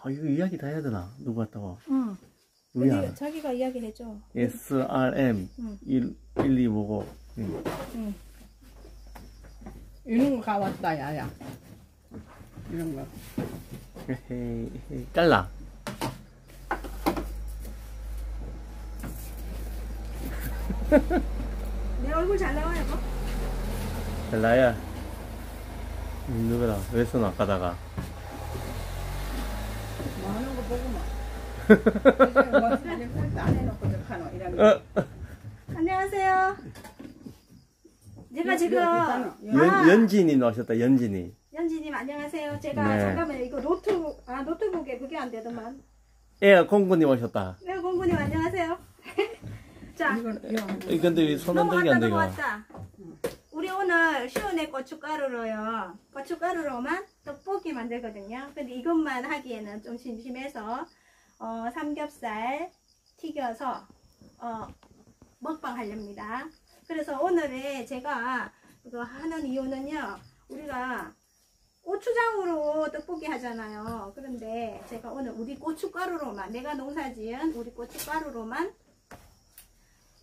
아, 이거 이야기 다 해야 되나? 누구 같다고? 응. 우리 안. 자기가 이야기 해줘. SRM 응. 1, 1, 2 보고. 응. 응. 이런 거 가왔다 야야 이런 거 헤이. 잘라. 내 얼굴 잘 나와요, 뭐? 잘라야. 음, 누구다? 왜 써놔, 가다가. 안거 어, 안녕하세요. 제가 지금 아. 연, 연진이 나오셨다, 연진이. 연지님 안녕하세요. 제가 네. 잠깐만요. 이거 노트북 아 노트북에 그게 안 되더만. 애 공군님 오셨다. 네 공군님 안녕하세요. 자 이건 이런 거이 근데 왜 손흔들기 넘어갔다 안 되가? 우리 오늘 시원해 고춧가루로요. 고춧가루로만 떡볶이 만들거든요. 근데 이것만 하기에는 좀 심심해서 어, 삼겹살 튀겨서 어, 먹방 하렵니다. 그래서 오늘에 제가 이거 하는 이유는요. 우리가 고추장으로 떡볶이 하잖아요. 그런데 제가 오늘 우리 고춧가루로만 내가 농사지은 우리 고춧가루로만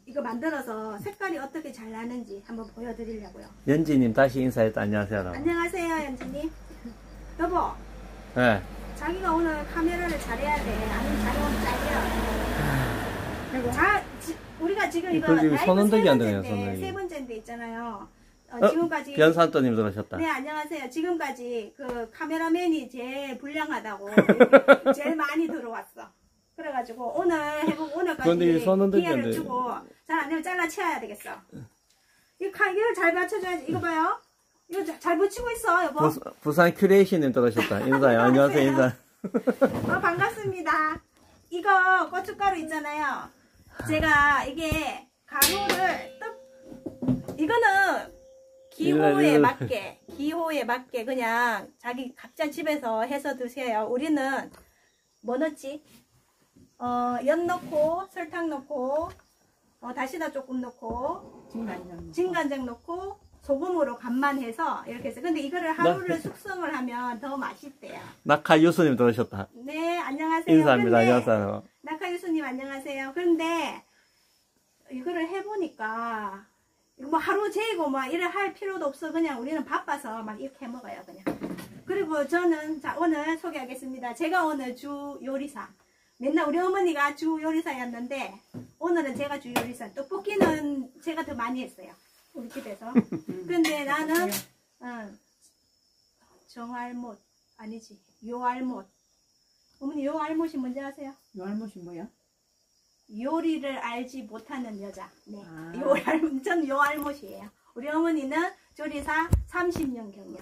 이거 만들어서 색깔이 어떻게 잘 나는지 한번 보여드리려고요. 연진님 다시 인사했다. 안녕하세요. 안녕하세요, 연진님. 여보, 네. 자기가 오늘 카메라를 잘해야 돼. 아니면 자기 오늘 잘려. 자, 지- 우리가 지금 이거 그걸 지금 라이브 손 흔들기 세 안 되네요, 번째인데, 손 흔들기. 세 번째인데 있잖아요. 어, 어, 지금까지 변산또님 들어오셨다. 네 안녕하세요. 지금까지 그 카메라맨이 제일 불량하다고 제일 많이 들어왔어. 그래가지고 오늘 해보고 오늘까지 기회를 돼. 주고 잘 안 되면 잘라 치워야 되겠어. 이 카, 이걸 잘 맞춰줘야지. 이거 봐요. 이거 자- 잘 붙이고 있어, 여보. 부, 부산 큐레이션님 들어오셨다. 인사요. 안녕하세요. 인사. 어, 반갑습니다. 이거 고춧가루 있잖아요. 제가 이게 가루를 떡 이거는 기호에. 맞게 기호에 맞게 그냥 자기 각자 집에서 해서 드세요. 우리는 뭐 넣지? 어, 연 넣고 설탕 넣고 어, 다시다 조금 넣고 진간장 진간장 넣고 소금으로 간만 해서 이렇게 해서 근데 이거를 하루를 숙성을 하면 더 맛있대요. 낙하 유수님 들어오셨다. 네, 안녕하세요. 인사합니다. 근데 안녕하세요. 낙하유수님 안녕하세요. 그런데 이거를 해보니까 뭐 하루 재고 막 이래 할 필요도 없어. 그냥 우리는 바빠서 막 이렇게 해 먹어요. 그냥. 그리고 저는 자 오늘 소개하겠습니다. 제가 오늘 주 요리사. 맨날 우리 어머니가 주 요리사였는데 오늘은 제가 주 요리사. 떡볶이는 제가 더 많이 했어요. 우리 집에서. 근데 나는 어, 정알못 아니지 요알못. 어머니 요알못이 뭔지 아세요? 요 할머니 뭐야? 요리를 알지 못하는 여자. 네. 아. 요알, 전 요알못이에요. 우리 어머니는 조리사 30년 경력.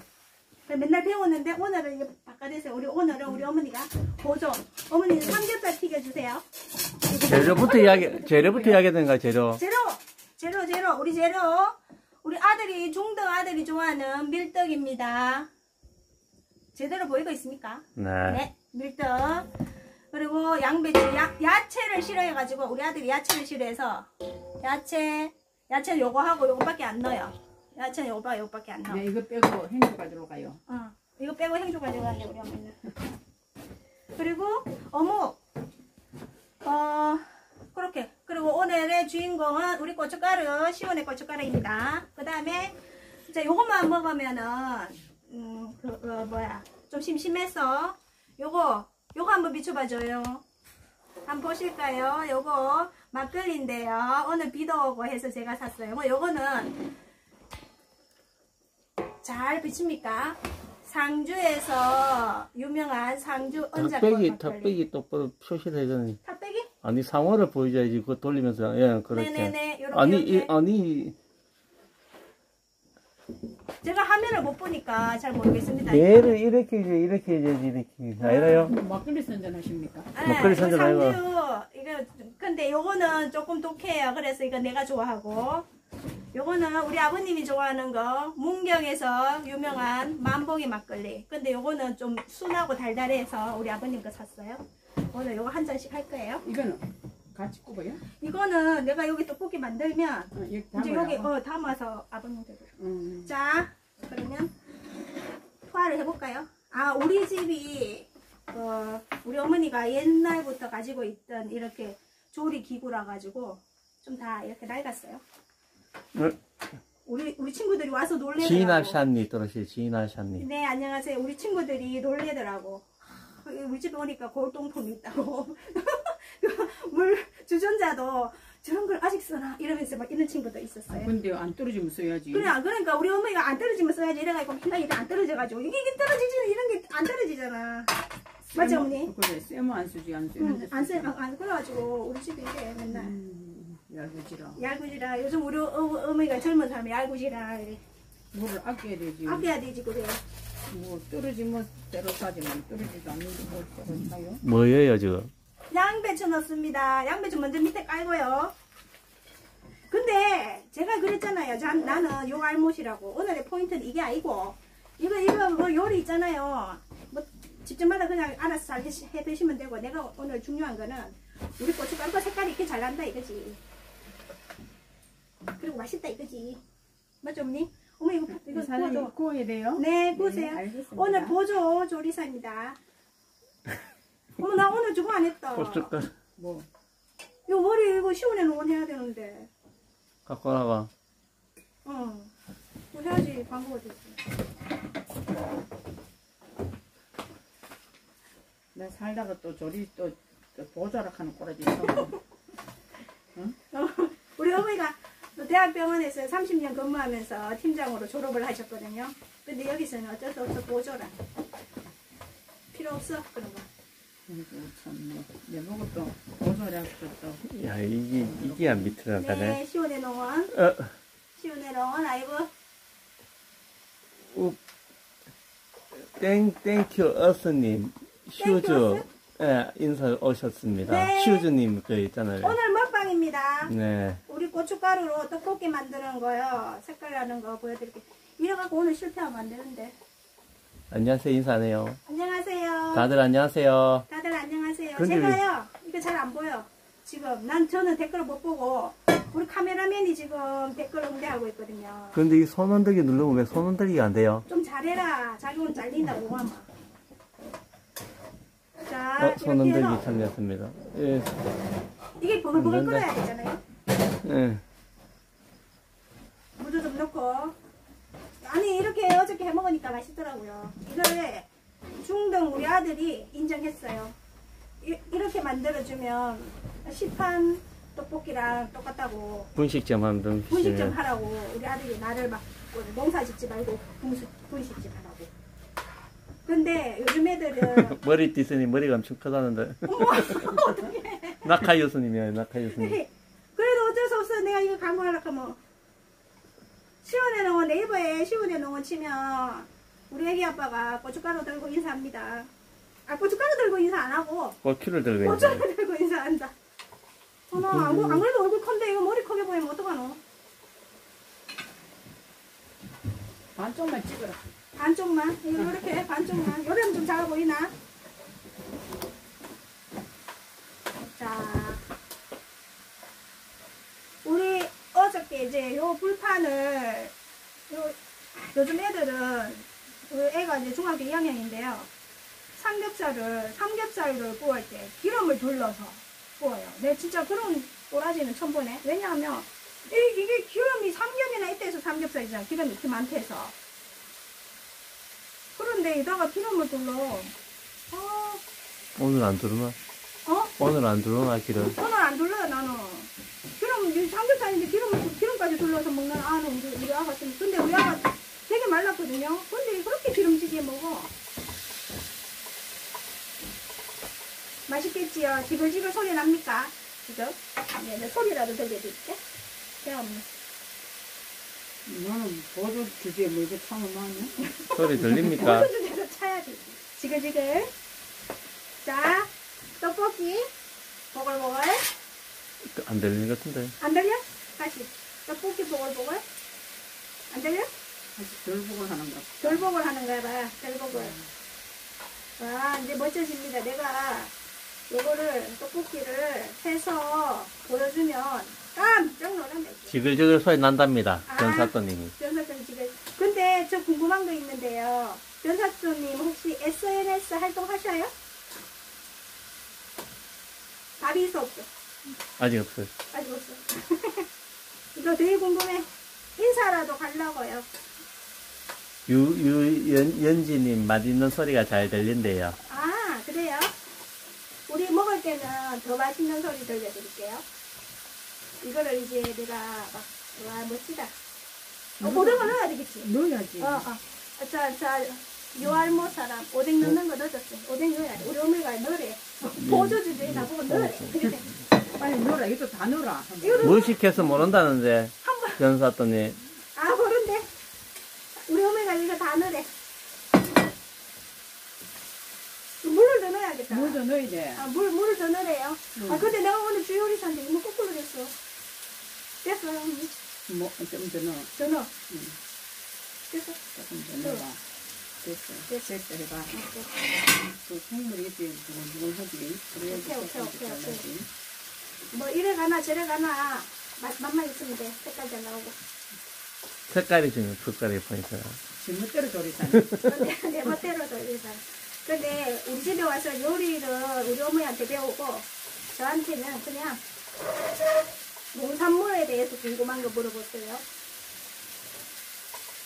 맨날 배우는데 오늘은 이거 바꿔주세요. 우리 오늘은 우리 어머니가 보조. 어머니는 삼겹살 튀겨주세요. 재료부터 이야기, 재료부터 이야기 되는가, 재료. 제로! 제로, 제로. 우리 제로. 우리 아들이, 중등 아들이 좋아하는 밀떡입니다. 제대로 보이고 있습니까? 네. 네, 밀떡. 그리고 양배추, 야, 야채를 싫어해 가지고 우리 아들이 야채를 싫어해서 야채, 야채는 요거 하고 요거밖에 안 넣어요. 야채는 요거, 요거밖에 안 넣어. 네 이거 빼고 행주 가지러 가요 어, 이거 빼고 행주 가져가는데 우리 어머니는. 그리고 어묵. 어, 그렇게. 그리고 오늘의 주인공은 우리 고춧가루, 시원의 고춧가루입니다. 그 다음에 이제 요것만 먹으면은 음, 그, 그 뭐야 좀 심심해서 요거 요거 한번 비춰봐줘요. 한번 보실까요? 요거 막걸리인데요. 오늘 비도 오고 해서 제가 샀어요. 뭐 요거는 잘 비칩니까? 상주에서 유명한 상주 언작골 탁배기, 막걸리. 탁배기 똑바로 표시를 해줘야지. 탁배기? 아니, 상어를 보여줘야지. 그거 돌리면서. 예, 그렇게. 네네네. 요렇게, 아니, 요렇게. 이, 아니, 제가 화면을 못 보니까 잘 모르겠습니다. 얘를 이렇게 해줘, 이렇게 해줘야지, 이렇게. 아니라요? 막걸리 선전 하십니까? 네, 먹거리 이거 선전 아이고. 상주 이거 근데 요거는 조금 독해요. 그래서 이거 내가 좋아하고 요거는 우리 아버님이 좋아하는 거 문경에서 유명한 만봉이 막걸리. 근데 요거는 좀 순하고 달달해서 우리 아버님 거 샀어요. 오늘 요거 한 잔씩 할 거예요. 이거는 같이 굽어요? 이거는 내가 여기 떡볶이 만들면 어, 여기 이제 여기? 어 담아서 아버님 드려. 음. 자, 그러면 투하를 해볼까요? 아, 우리 집이 어, 우리 어머니가 옛날부터 가지고 있던 이렇게 조리 기구라 가지고 좀 다 이렇게 낡았어요. 어? 우리 우리 친구들이 와서 놀래더라고. 지나샨니 떨어시 지나샨니. 네 안녕하세요. 우리 친구들이 놀래더라고. 아, 우리 집에 오니까 골동품이 있다고. 물 주전자도 저런 걸 아직 쓰나 이러면서 막 이런 친구도 있었어요. 근데 안 떨어지면 써야지. 그래, 그러니까 우리 어머니가 안 떨어지면 써야지 이래가지고 맨날 이게 안 떨어져가지고 이게, 이게 떨어지지 이런 게 안 떨어지잖아. 맞지, 어머니? 그래, 쎄면 안 쓰지, 안 쓰면. 응, 안 써, 안, 안 그래가지고 우리 집에 이래 맨날 음, 얇아지라. 얄구지라 요즘 우리 어, 어머니가 젊은 사람이 얄구지라 이래. 물을 아껴야 되지. 아껴야 되지 그래. 뭐 떨어지면 때로 싸지만 떨어지도 않는데 뭘 때로 싸요? 뭐예요 지금? 양배추 넣습니다. 양배추 먼저 밑에 깔고요. 근데 제가 그랬잖아요. 자, 나는 요 알못이라고. 오늘의 포인트는 이게 아니고 이거 이거 뭐 요리 있잖아요. 뭐 집집마다 그냥 알아서 잘 해, 해 드시면 되고 내가 오늘 중요한 거는 우리 고춧가루가 색깔이 이렇게 잘 난다 이거지. 맛있다 이거지. 맞죠 어머니? 어머 이거 이거 사장님 구워줘. 구워야 돼요? 네 구우세요. 알겠습니다. 오늘 보조 조리사입니다. 어머 나 오늘 저거 안 했다. 고춧가루 뭐 이거 머리 이거 시원해 놓은 해야 되는데. 갖고 나가. 어. 이거 해야지 광고가 되지. 나 살다가 또 저리 또, 또 보자락 하는 꼬라지 있어. 어, 우리 어머니가 또 대학병원에서 30년 근무하면서 팀장으로 졸업을 하셨거든요. 근데 여기서는 어쩔 수 없어 보조라. 필요 없어 그런 거. 아이고 참네. 내 보고 또 보자락도 또. 야 이게 이게 안 밑으로 나가네. 네, 시원해 놓은 어, 시원해 놓은 아이고 우, 땡 땡큐 어스님 슈즈? 예 인사 오셨습니다. 네. 슈즈님 그 있잖아요. 오늘 먹방입니다. 네. 고춧가루로 떡볶이 만드는 거요. 색깔 나는 거 보여드릴게요. 이래갖고 오늘 실패하면 안 되는데. 안녕하세요 인사네요. 안녕하세요. 다들 안녕하세요. 다들 안녕하세요. 근데 왜- 제가요, 이거 잘 안 보여. 지금 난 저는 댓글을 못 보고 우리 카메라맨이 지금 댓글 응대하고 있거든요. 근데 이 손 흔들기 누르면 왜 손 흔들기가 안 돼요? 좀 잘해라. 자기 오늘 잘린다고 아마. 자, 어, 이렇게 손흔들기 해서 참여했습니다. 예. 이게 안 된다. 끓어야 되잖아요. 예. 물도 좀 넣고. 아니 이렇게 어저께 해 먹으니까 맛있더라고요. 이거를 중등 우리 아들이 인정했어요. 이, 렇게 만들어주면 시판 떡볶이랑 똑같다고 분식점 하면 분식점 하라고 우리 아들이 나를 막 농사 짓지 말고 분식, 분식집 하라고. 근데 요즘 애들은 머리 띠스니 머리가 엄청 크다는데. 어머 어떡해. 낙하 교수님이에요, 낙하 교수님. 그래도 어쩔 수 없어. 내가 이거 광고하려고 하면. 시원해 농원 네이버에 시원해 농원 치면 우리 애기 아빠가 고춧가루 들고 인사합니다. 아, 고춧가루 들고 인사 안 하고 고추를 들고 있는. 고춧가루 들고 인사한다. 어, 나 안, 그- 안 그래도 얼굴 큰데 이거 머리 크게 보이면 어떡하노? 반쪽만 찍어라. 반쪽만. 이거 이렇게 반쪽만. 요래면 좀 작아 보이나? 자. 우리 어저께 이제 요 불판을, 요, 요즘 애들은, 우리 애가 이제 중학교 2학년인데요. 삼겹살을, 삼겹살을 구울 때 기름을 둘러서 구워요. 내 진짜 그런 꼬라지는 처음 보네. 왜냐하면, 이, 이게 기름이 삼겹이나 이때에서 삼겹살이잖아. 기름이 이렇게 많대 해서. 그런데 이다가 기름을 둘러. 아, 오늘 안 들어나? 어? 오늘 안 들어나, 기름. 오늘 안 둘러요, 나는. 기름, 이 삼겹살인데 기름, 기름까지 둘러서 먹는 아는 우리, 우리 아가 좀. 근데 우리 아가 되게 말랐거든요. 근데 그렇게 기름지게 먹어. 맛있겠지요? 지글지글 소리 납니까? 그죠? 네, 네, 소리라도 들려드릴게. 제가 뭐, 너는 보조 주제에 뭐 이거 참을 많이 소리 들립니까? 모든 주제로 차야지. 지글지글. 자, 떡볶이. 보글보글. 안 들리는 것 같은데. 안 들려? 다시. 떡볶이 보글보글. 안 들려? 덜 보고 하는 거. 돌복을 하는 거야, 봐. 돌복을. 와, 이제 멋져집니다. 내가 요거를, 떡볶이를 해서 보여주면 깜짝 놀란다. 지글지글 소리 난답니다. 아. 전사또님이. 변사님 지금. 근데 저 궁금한 거 있는데요. 변사님 혹시 SNS 활동하셔요? 답이 있어 없어? 아직 없어요. 아직 없어. 이거 되게 궁금해. 인사라도 가려고요. 유, 유, 연, 연지님 맛있는 소리가 잘 들린대요. 아, 그래요? 우리 먹을 때는 더 맛있는 소리 들려드릴게요. 이거를 이제 내가 막, 와, 멋지다. 어, 고등어 넣어야 되겠지? 넣어야지. 어, 어. 자, 자, 요알모 사람, 오뎅 넣는 거 넣어줬어. 오뎅 넣어야 돼. 우리 어머니가 넣으래. 보조 주제 나보고 넣으래. 그래. 빨리 넣어라. 이것도 다 넣어라. 시켜서 모른다는데, 한 번, 변사또님. 아, 모른대. 우리 어머니가 이거 다 넣으래. 물을 더 넣어야겠다. 물도 넣어야 돼. 아, 물, 물을 더 넣으래요. 응. 아, 근데 내가 오늘 주요리사인데 이거 거꾸로 됐어. 됐어, 형님. 뭐, 좀더 넣어. 더 넣어. 응. 됐어. 조금 더 넣어봐. 됐어. 됐어. 됐어. 해봐. 어, 됐어. 그 국물이 있지. 누글누글하지. 그래야지 오케이, 오케이, 조금 오케이, 더 오케이. 잘나지. 뭐, 이래 가나 저래 가나 맛, 맛만 있으면 돼. 색깔 잘 나오고. 색깔이 중요, 색깔이 포인트가. 지멋대로 조리다. 근데 내 멋대로 돌리자. 근데 우리 집에 와서 요리를 우리 어머니한테 배우고 저한테는 그냥 농산물에 대해서 궁금한 거 물어봤어요.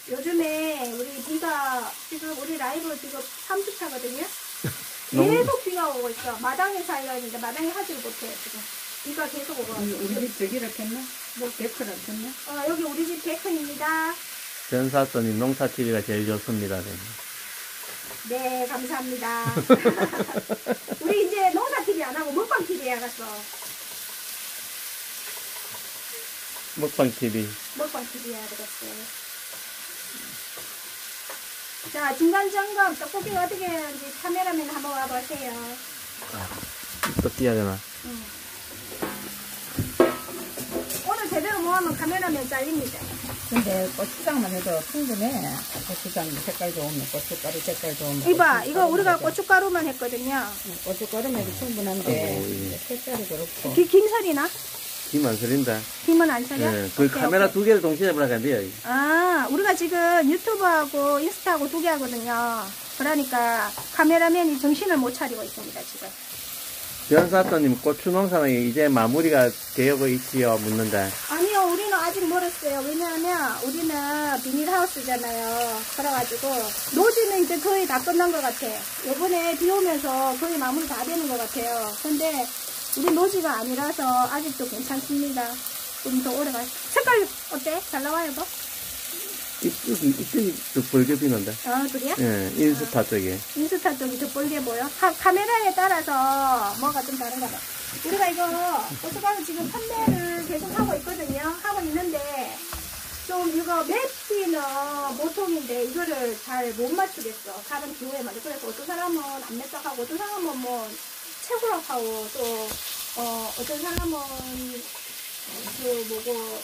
요즘에 우리 비가 지금 우리 라이브 지금 3주차거든요. 너무- 계속 비가 오고 있어. 마당에 살려 있는데 마당에 하지를 못해 지금. 비가 계속 오고. 우리, 우리 있어. 집 저기를 켰나? 뭐, 데크를 켰나? 어, 여기 우리 집 데크입니다. 변사또님 농사TV가 제일 좋습니다. 네, 감사합니다. 우리 이제 농사 TV 안 하고 먹방 TV 해갔어. 먹방TV. 먹방 TV 해야 되겠어. 자, 중간 점검 떡볶이 어떻게 하는지 카메라맨 한번 와보세요. 또 띄어야 되나? 응. 제대로 모으면 카메라맨 잘립니다. 근데 고추장만 해도 충분해. 고추장 색깔 좋으면 고춧가루 색깔 좋으면. 이봐, 이거 우리가 해도. 고춧가루만 했거든요. 고춧가루만 해도 충분한데 아이고, 예. 색깔이 그렇고. 기, 김설이나? 김안 서린다. 김은 안 서려? 예, 그 오케이, 카메라 오케이. 두 개를 동시에 안 돼요. 이게. 아, 우리가 지금 유튜브하고 인스타하고 두 개 하거든요. 그러니까 카메라맨이 정신을 못 차리고 있습니다, 지금. 변사또님 고추 농사는 이제 마무리가 되고 있지요? 묻는데. 아니요, 우리는 아직 멀었어요. 왜냐하면 우리는 비닐하우스잖아요. 그래가지고 노지는 이제 거의 다 끝난 것 같아. 요번에 비 오면서 거의 마무리 다 되는 것 같아요. 근데 우리 노지가 아니라서 아직도 괜찮습니다. 좀 더 오래 갈. 색깔 어때? 잘 나와요, 뭐? 이쪽이, 이쪽이 더 벌게 비는데. 아, 그래요? 예, 인스타 쪽에. 인스타 쪽이 더 뻘게 보여? 카, 카메라에 따라서 뭐가 좀 다른가 봐. 우리가 이거 고춧가루 지금 판매를 계속 하고 있거든요. 하고 있는데 좀 이거 맵기는 보통인데 이거를 잘 못 맞추겠어. 다른 기호에 맞아. 그래서 어떤 사람은 안 맵다 하고 어떤 사람은 뭐 최고라고 하고 또 어, 어떤 사람은 그 뭐고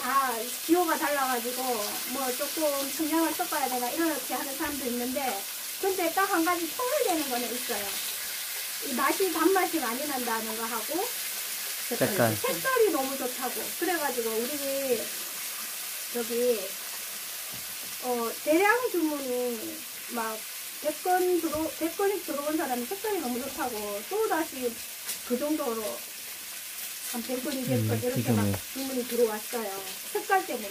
다 기호가 달라가지고 뭐 조금 청량을 섞어야 되나 이렇게 하는 사람도 있는데 근데 딱 한 가지 통일되는 거는 있어요. 이 맛이 단맛이 많이 난다는 거 하고 색깔. 색깔이 너무 좋다고 그래가지고 우리 저기 어 대량 주문이 막 100건 들어 100건씩 들어온 사람이 색깔이 너무 좋다고 또 다시 그 정도로 한 100건 200건 음, 이렇게 그러네. 막 주문이 들어왔어요 색깔 때문에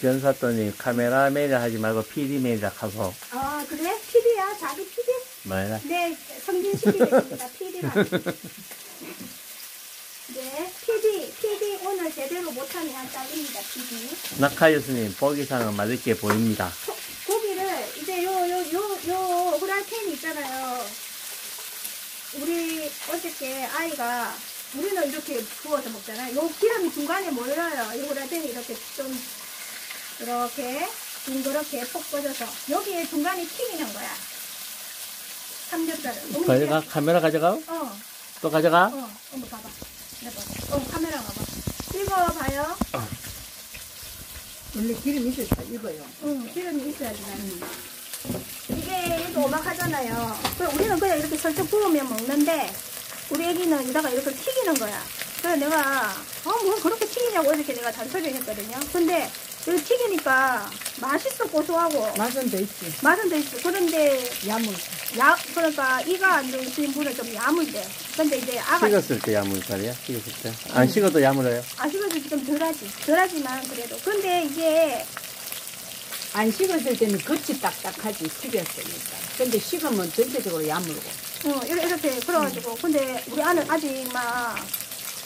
변사또님 카메라맨이라 하지 말고 PD맨이라 하소. 아 그래? PD야 자기 PD? 뭐라? 네, 성진시키겠습니다. PD가. 네, PD, PD 오늘 제대로 못하면 잘립니다, PD. 낙하유스님, 보기상은 맛있게 보입니다. 소- 고기를 이제 요, 요, 요, 요 후라이팬 있잖아요. 우리 어저께 아이가 우리는 이렇게 구워서 먹잖아요. 요 기름이 중간에. 이 후라이팬이 이렇게 좀 이렇게 둥그렇게 폭 꺼져서 여기에 중간에 튀기는 거야. 삼겹살을. 가져가? 카메라 가져가? 어. 또 가져가? 어, 엄마 봐봐. 봐봐. 어, 카메라 봐봐. 이거 봐요. 원래 기름 있을 때 익어요. 응, 기름이 있어야지, 나는. 이게 이거 오막하잖아요. 우리는 그냥 이렇게 살짝 구우면 먹는데, 우리 애기는 이다가 이렇게 튀기는 거야. 그래서 내가, 어, 뭐 그렇게 튀기냐고 이렇게 내가 잔소리를 했거든요. 근데 이거 튀기니까 맛있어 고소하고 맛은 더 있지. 맛은 더 있어. 그런데 야물. 야 그러니까 이가 안 좋으신 분은 좀 야물대. 근데 이제 아가 식었을 때 야물살이야? 식었을 때? 안 식어도 야물어요? 아식어도 좀 덜하지. 덜하지만 그래도. 근데 이게 안 식었을 때는 겉이 딱딱하지, 식었으니까. 근데 식으면 전체적으로 야물고. 어, 이렇게, 이렇게 그래가지고 근데 우리 아는 아직 막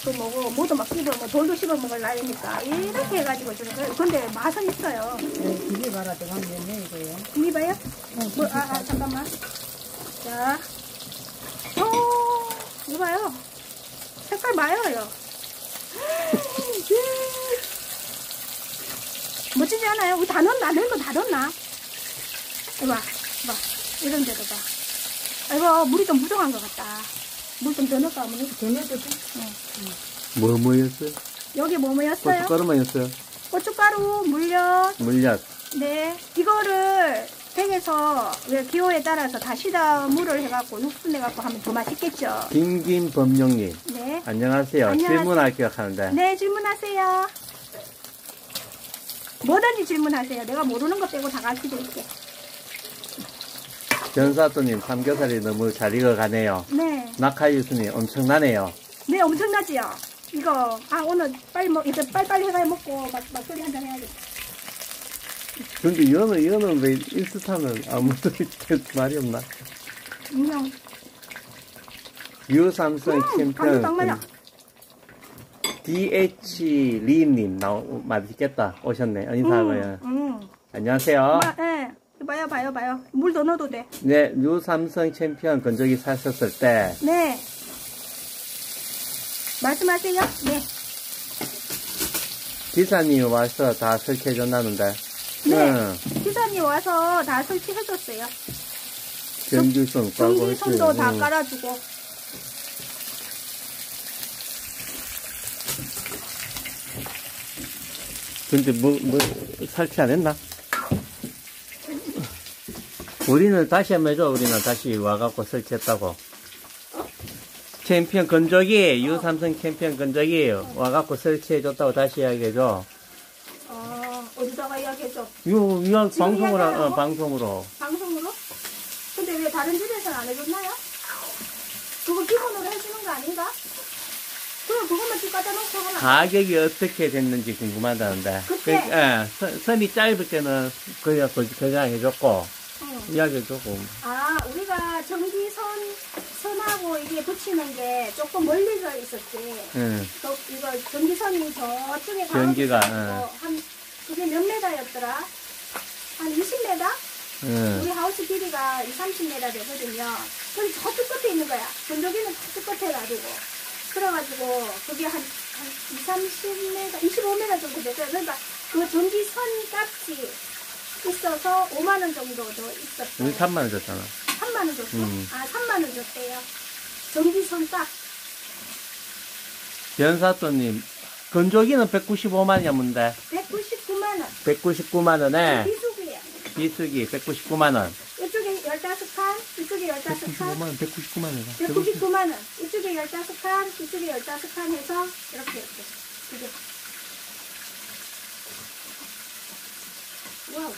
그 뭐고 뭐도 막 씹어 뭐 돌도 씹어 먹을 나이니까 이렇게 해가지고 주는 거예요. 근데 맛은 있어요. 네, 비비 바라 들어가면 되네, 이거요. 이미 봐요? 어, 뭐, 아, 아, 잠깐만. 자. 오, 이거 봐요. 색깔 마요요. 멋지지 않아요? 우리 다 넣었나? 넣은 거 다 넣었나? 이거 봐, 봐. 이런 데도 봐. 아이고, 물이 좀 부족한 것 같다. 물 좀 더 넣을까, 어머니? 전에도 좀뭐 뭐였어요? 여기 뭐 뭐였어요? 고춧가루만였어요? 고춧가루, 물엿, 물엿. 네, 이거를 팩에서 왜 기호에 따라서 다시다 물을 해갖고 육수 내갖고 하면 더 맛있겠죠. 김김범용님. 네, 안녕하세요. 안녕하세요. 질문할 기억하는데. 네 질문하세요. 뭐든지 질문하세요. 내가 모르는 거 빼고 다 가르쳐 드릴게. 전사또님 삼겹살이 너무 잘 익어가네요. 네, 낙하유수님 엄청나네요. 네 엄청나지요. 이거 아 오늘 빨리 먹 이제 빨리빨리 해가 먹고 막 막걸리 한잔 해야겠다. 근데 이거는 이거는 왜 인스타는 아무도 말이 없나? 인형. 유삼성 음, 챔피언 딱 맞아. DH 리님 나오 맛있겠다 오셨네 인사하고요. 음, 음. 안녕하세요. 봐, 예. 봐요, 봐요, 봐요. 물 더 넣어도 돼. 네 유삼성 챔피언 건조기 사셨을 때 네. 말씀하세요. 네. 기사님 와서 다 설치해 줬나는데. 네. 기사님 와서 다 설치해줬어요. 전기선 전기선도 다 응. 깔아주고. 근데 뭐, 뭐, 설치 안 했나? 우리는 다시 한번 해줘. 우리는 다시 와갖고 설치했다고. 챔피언 건조기, 유삼성 챔피언 건조기 와갖고 설치해줬다고 다시 이야기해줘. 어, 어디다가 이야기해줘? 요, 이거 지금 방송으로, 어? 방송으로. 방송으로? 근데 왜 다른 집에서는 안 해줬나요? 그거 기본으로 가격이 어떻게 됐는지 궁금하다는데. 그때? 그, 예, 선- 선이 짧을 때는 그냥, 그- 그냥 해줬고, 응. 이야기해주고. 아, 우리가 전기선, 선하고 이게 붙이는 게 조금 멀리 서 있었지. 응. 저, 이거 전기선이 저쪽에 전기가, 가고 응. 한 그게 몇 메다였더라? 한 20메다? 응. 우리 하우스 길이가 2, 30메다 되거든요. 근데 저쪽 끝에 있는 거야. 전조기는 저쪽 끝에 놔두고. 그래가지고 그게 한, 한 2, 30메다, 25메다 정도 됐어요. 그러니까 그 전기선 값이 있어서 5만원 정도 더 있었어요. 우리 3만원 줬잖아. 3만원 줬어? 음. 아, 3만원 줬대요. 전기선 값. 연사또님, 건조기는 195만이었는데, 199만원. 199만원에, 비수기예요. 비수기 199만원. 이쪽에 15칸, 이쪽에 15칸, 195만 원, 199만 원. 199만 원. 이쪽에 15칸, 이쪽에 15칸 해서 이렇게 이렇게. 이게. 와우.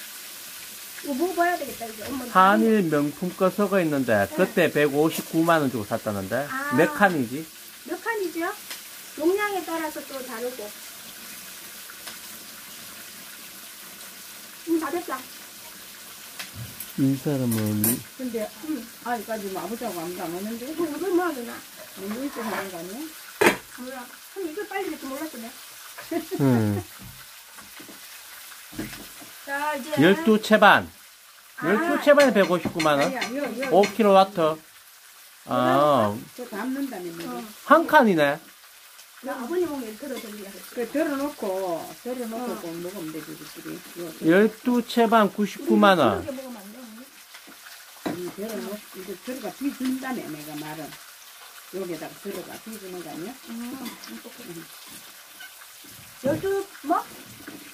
이거 먹어봐야 되겠다, 이제. 엄마. 한일 명품 거 섞어 있는데, 그때 159만 원 주고 샀다는데, 아. 몇 칸이지? 몇 칸이죠? 용량에 따라서 또 다르고. 음, 다 됐다. 이 사람은, 근데, 음. 아직까지 뭐 아버지하고 아무도 안 오는데? 이거 뭐 하나? 너무 일찍 하는 거 아니야? 몰라. 참, 이걸 빨리 될줄 몰랐네. 음, 자, 이제. 12채 반. 아. 12채 반에 159만원. 아니야, 요, 요. 5kW. 아, 저 어. 한 칸이네. 나 아버님 오면 들어드리야 그 덜어놓고, 덜어놓고 어. 꼭 먹으면 되지, 우리. 요, 12채 반 99만원. 그렇게 먹으면 안 돼. 이 덜어놓고, 이거 들어가 비준다네, 내가 말은. 여기다가 들어가 비주는 거 아니야? 음, 열두 뭐?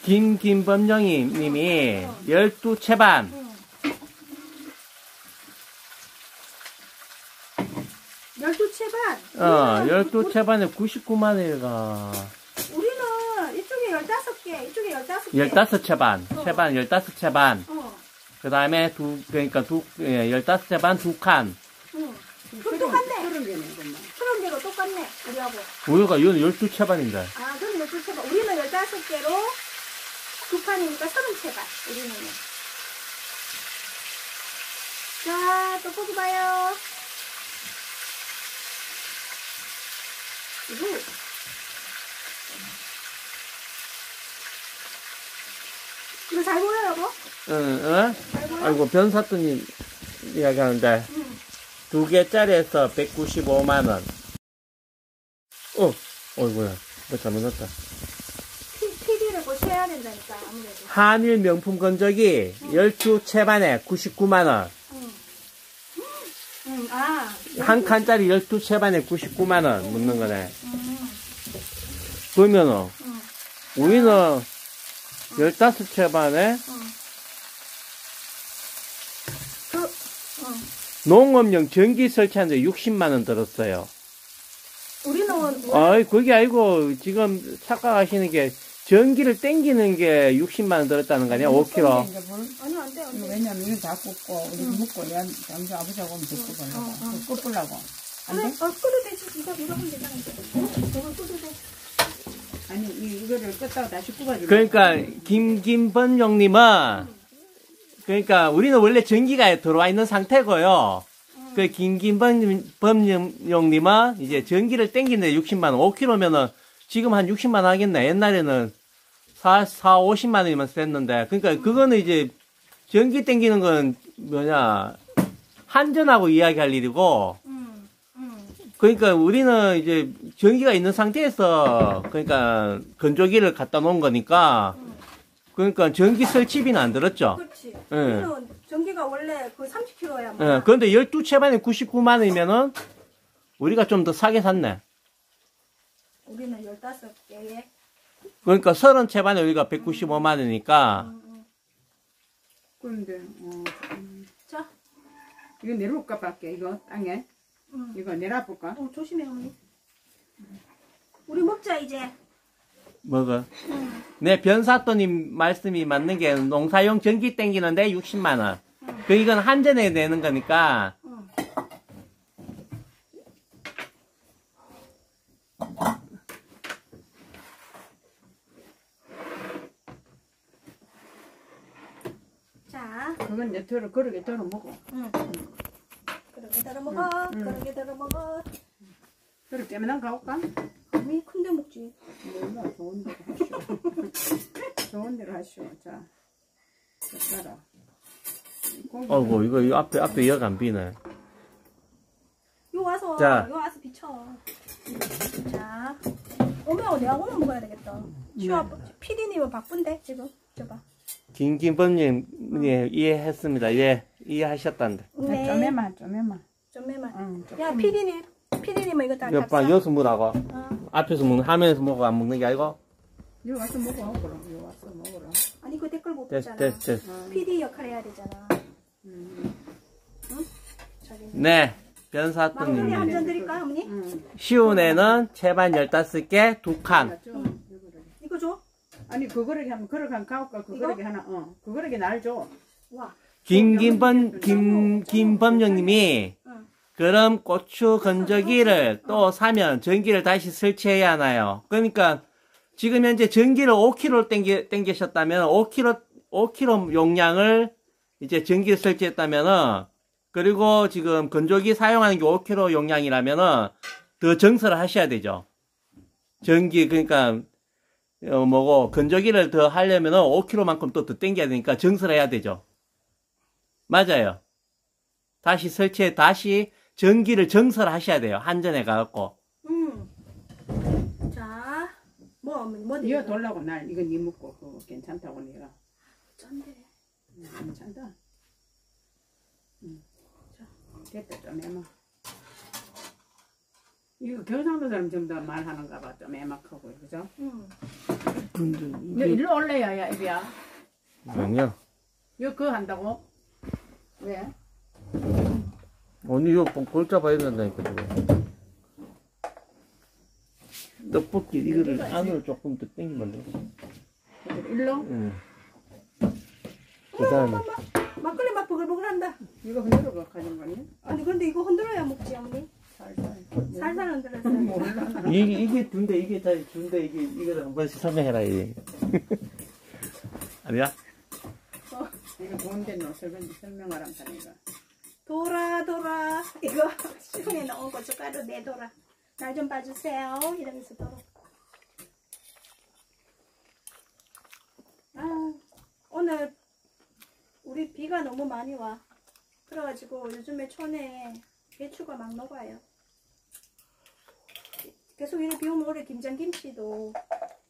김김범영이 님이 12채반. 응. 열두 채반. 어, 우리는 12채반에 99만원이가. 우리는 이쪽에 열다섯 15개, 이쪽에 15개. 열다섯 채 반, 채 반, 열다섯 채 반. 어, 그 다음에 두, 그러니까 두, 예, 열다섯 채반두 칸. 응. 그럼 똑같네. 그런 게는 이것만. 그런 게로 똑같네, 우리하고. 우리가 이건 열두 채 반인데. 아, 그럼 12채가. 우리는 15개로 두 판이니까 30채가, 우리는요. 자, 떡볶이 봐요. 이거. 이거 잘 보여요, 여보? 응, 응? 잘 보여? 아이고, 변사또님 이야기하는데, 응. 두 개짜리에서 195만원. 어, 어이구야. 뭐 잘못 넣었다. TV를 고쳐야 된다니까, 아무래도. 한일 명품 건조기 12채 반에 99만원. 응. 응, 아. 한 칸짜리 12채 반에 99만원 묻는 거네. 응, 그러면은, 응, 우리는 15채 반에 응. 그, 응. 농업용 전기 설치하는데 60만원 들었어요. 우리는 원, 아이, 그게 아니고, 지금 착각하시는 게, 전기를 땡기는 게 60만원 들었다는 거 아니야? 5kg. 이제 물, 아니, 안 돼, 안 이거 돼. 왜냐면 이거 다 굽고, 우리 묵고, 내가 장주 아버지하고 오면 데리고 어, 가려고. 어. 굽으려고. 안 그래, 돼? 어. 이거, 이거 하면 되잖아, 이제. 어? 끓여도 돼. 아니, 이, 이거를 껐다가 다시 굽어주고. 그러니까, 김김번용님은, 그러니까, 우리는 원래 전기가 들어와 있는 상태고요. 그, 김김번용님은, 이제 전기를 땡기는데 60만 원, 5kg면은, 지금 한 60만 원 하겠네. 옛날에는 4, 4, 50만 원이면 썼는데, 그러니까, 그거는 이제, 전기 땡기는 건, 뭐냐, 한전하고 이야기할 일이고. 그러니까 우리는 이제 전기가 있는 상태에서 그러니까 건조기를 갖다 놓은 거니까 그러니까 전기 설치비는 안 들었죠. 그렇지. 예. 전기가 원래 그 30kg야. 예, 그런데 12채 반에 99만 원이면은 우리가 좀더 사게 샀네. 우리는 15개에. 그러니까 30채 반에 우리가 195만 원이니까. 그런데, 어, 음, 자, 이거 내려올까 밖에, 이거, 땅에. 응. 이거 내려볼까? 어, 조심해, 어머니. 우리 먹자, 이제. 뭐가? 응. 내 변사또님 말씀이 맞는 게 농사용 전기 땡기는데 60만 원. 그 이건 한전에 내는 거니까 응. 자, 그건 내 털어, 그러게 털어 먹어. 응. 그 들어 먹어. 그렇게 들어 먹어. 그렇게 때문에 가볼까? 어머니 큰데 먹지. 몰라, 좋은 대로 하시오. 좋은 대로 하시오. 자. 고기. 어이구 이거 이 앞에 앞에 역안 비네. 요 와서, 자. 요 와서 비춰. 자, 오면 내가 오면 먹어야 되겠다. 시호 아빠, 피디님은 바쁜데 지금. 저봐. 김김범님 예, 이해했습니다. 예 이해하셨단데. 네. 좀 해만, 좀 해만. 좀 해만. 응, 좀 야, 피디님, 피디님은 이거 다몇 번, 답사. 여기서 먹으라고. 어. 앞에서 먹는, 화면에서 먹고 안 먹는 게 아니고. 여기 와서 먹어, 그럼. 여기 와서 먹어라. 아니 그 댓글 못 됐어, 보잖아. 됐어. 어. PD 역할 해야 되잖아. 음, 자기는. 네. 막걸리 변사또님. 한잔 드릴까, 어머니? 응. 시운에는 채반 15개, 두 칸. 좀, 이거를. 이거 줘. 아니, 그거를 하면, 그렇게 하면 가올까? 그거를 하나, 어. 그거를 날 줘. 와. 김김범, 김, 김범령님이, 응. 그럼 고추 건조기를 또 사면 전기를 다시 설치해야 하나요? 그러니까, 지금 현재 전기를 5kg 땡기, 땡기셨다면, 5kg, 5kg 용량을 이제 전기를 설치했다면은, 그리고 지금 건조기 사용하는 게 5kg 용량이라면은, 더 정설을 하셔야 되죠. 전기, 그러니까, 어, 뭐고, 건조기를 더 하려면은 5kg만큼 또 더 땡겨야 되니까 정설해야 되죠. 맞아요. 다시 설치해, 다시 전기를 정설하셔야 돼요. 한전에 가갖고. 응. 자, 뭐 어머니 뭐 이거 드릴까? 돌라고 날, 이거 니 먹고, 그거 괜찮다고 내가. 쩐데. 응, 괜찮다. 응. 자, 됐다, 좀 해마. 이거 경상도 사람 전부 다 말하는가 봐, 좀 애막하고, 그죠? 응. 너 일로 올래야, 야, 애비야. 아니요. 이거 그거 한다고? 왜? 아니, 이거 골자 봐야 된다니까, 지금. 떡볶이, 이거를 안으로 조금 더 땡기면 돼. 일로 응. 그 다음에 막걸리 맛 버글버글한다. 이거 흔들어가 가는 거 아니야? 아니 근데 이거 흔들어야 먹지 어머니. 살살. 살살 흔들었어요. 몰라. 이게 이게 준대 이게 다 준대 이게 이거 한 번씩 설명해라 이게 아니야? 이거 좋은데 너 설명 설명하란 사니까. 돌아 돌아 이거 시중에 넣은 고춧가루 내 돌아. 날 좀 봐주세요. 이러면서 돌아. 아 오늘 우리 비가 너무 많이 와. 그래가지고 요즘에 촌에 배추가 막 녹아요. 계속 이렇게 비 오면 올해 김장김치도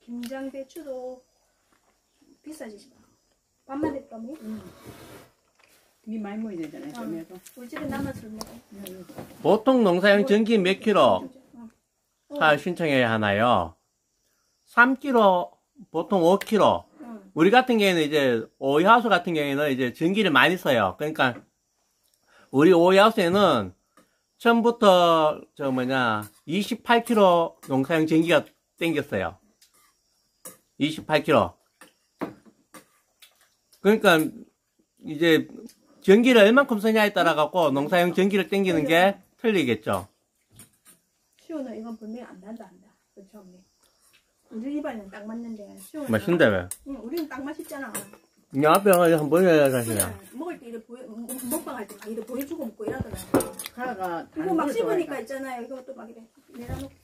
김장 배추도 비싸지죠. 밥만 했더니 니 많이 먹어야 되잖아. 점에서. 우리 집에 남아 술 먹어. 보통 농사용 전기 몇 킬로 어. 아, 신청해야 하나요? 3kg, 보통 5kg. 응. 우리 같은 경우에는 이제 오이하우스 같은 경우에는 이제 전기를 많이 써요. 그러니까 우리 오이하우스에는 처음부터 저 뭐냐 28kg 농사용 전기가 땡겼어요. 28kg. 그러니까 이제 전기를 얼만큼 쓰냐에 따라 갖고 농사용 전기를 땡기는 게 틀리겠죠. 시오는 이건 분명히 안 난다 한다. 그렇죠 언니? 우리 집안은 딱 맞는데 시오는 맛있는데 왜? 응, 우리는 딱 맛있잖아. 이 앞에 한번 보여야 사실은. 먹을 때 이래 보여 먹- 먹방할 때막 이래 보여주고 먹고 이러더라고. 가가 이거 막 씹으니까 있잖아요. 이것도 막 이래 내려놓고.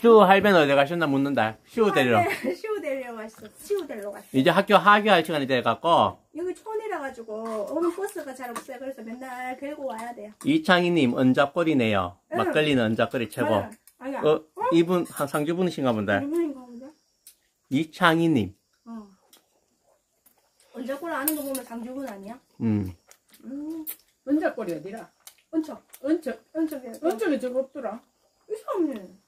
슈 할배는 어디 가셨나 묻는다. 슈 데리러. 아, 네. 시우 데리러 갔어. 시우 데리러 갔어. 이제 학교 하교할 시간이 돼갖고 여기 촌이라 가지고 오는 버스가 잘 없어요. 그래서 맨날 끌고 와야 돼요. 이창희님 언잡거리네요. 응. 막걸리는 언잡거리 최고. 맞아. 아니야. 어 이분 한 상주분이신가 본데. 이창희님. 어. 꼴 아는 거 보면 장주군 아니야? 음. 음. 은자꼬리 어디라? 은척. 은척. 은척이야. 은척이 저거 없더라. 없네.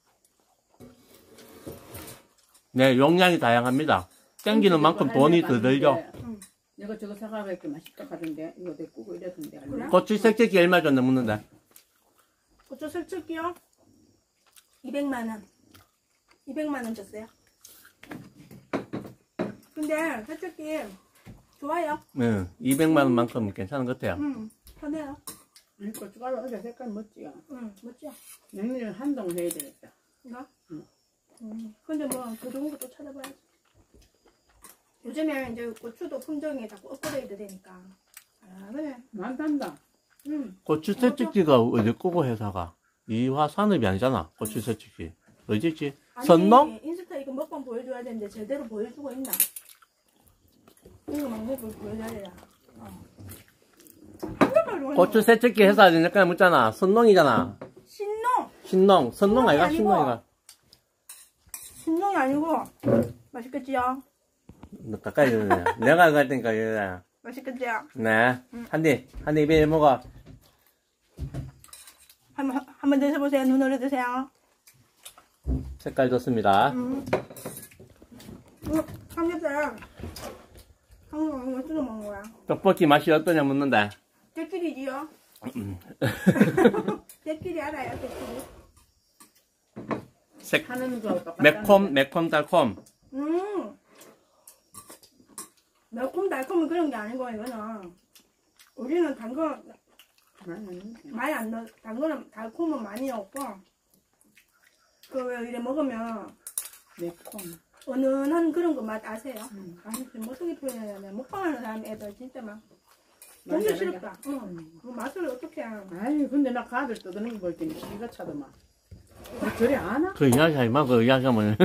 네 용량이 다양합니다. 땡기는 만큼 돈이 더 들죠. 응. 내가 저거 사가가 이렇게 맛있다 하던데 이거 내 꾸고 이랬던데? 그래? 고추 색채기 얼마 줬나 묻는다. 고추 설치기요? 200만 원. 200만 원 줬어요. 근데 설치기 좋아요. 응. 200만 원만큼 괜찮은 것 같아요. 응. 편해요. 이 고춧가루 어제 색깔 멋지야. 응. 멋져. 냉면 한동 해야 되겠다. 이거? 근데 뭐그 좋은 것도 찾아봐야지. 요즘에 이제 고추도 품종이 자꾸 업그레이드 되니까. 아, 그래. 많단다. 응. 고추 색채기가 어디 거고 회사가? 이화 산업이 아니잖아. 고추 색채기. 어디지? 아니, 선농? 인스타 이거 먹방 보여줘야 되는데 제대로 보여주고 있나? 이거 걸 보여줘야 되나? 어. 고추 색채기 회사 아니니까 묻잖아. 선농이잖아. 신농! 신농. 선농 아이가. 신농이가. 신농이 아니고 맛있겠지요? 너 가까이 주네. 내가 갈 테니까 이래. 맛있겠지요? 네. 한 입. 한 입에 먹어. 한번 한번 드셔보세요. 눈으로 드세요. 색깔 좋습니다. 음. 음, 삼겹살. 한국 이거 뜯어 먹는 거야. 떡볶이 맛이 어떠냐 묻는다. 대끼리지요? 대끼리 알아요, 대끼리. 색, 하는 거 똑같다. 매콤, 매콤, 달콤. 음. 매콤 달콤은 그런 게 아니고 이거는 우리는 단 거 많이 안 넣, 단 거는 달콤은 많이 넣고 그왜 이래 먹으면 매콤. 은은한 그런 거 맛 아세요? 음. 아니 뭐 어떻게 표현해야 돼? 먹방하는 사람 애들 진짜 막안 싫다. 응. 그 맛을 어떻게 해? 아이 근데 나 가들 떠드는 거 볼 때는 기가 차더만. 너 저리 안 와? 그 이야기 하지 마, 그 이야기 하면.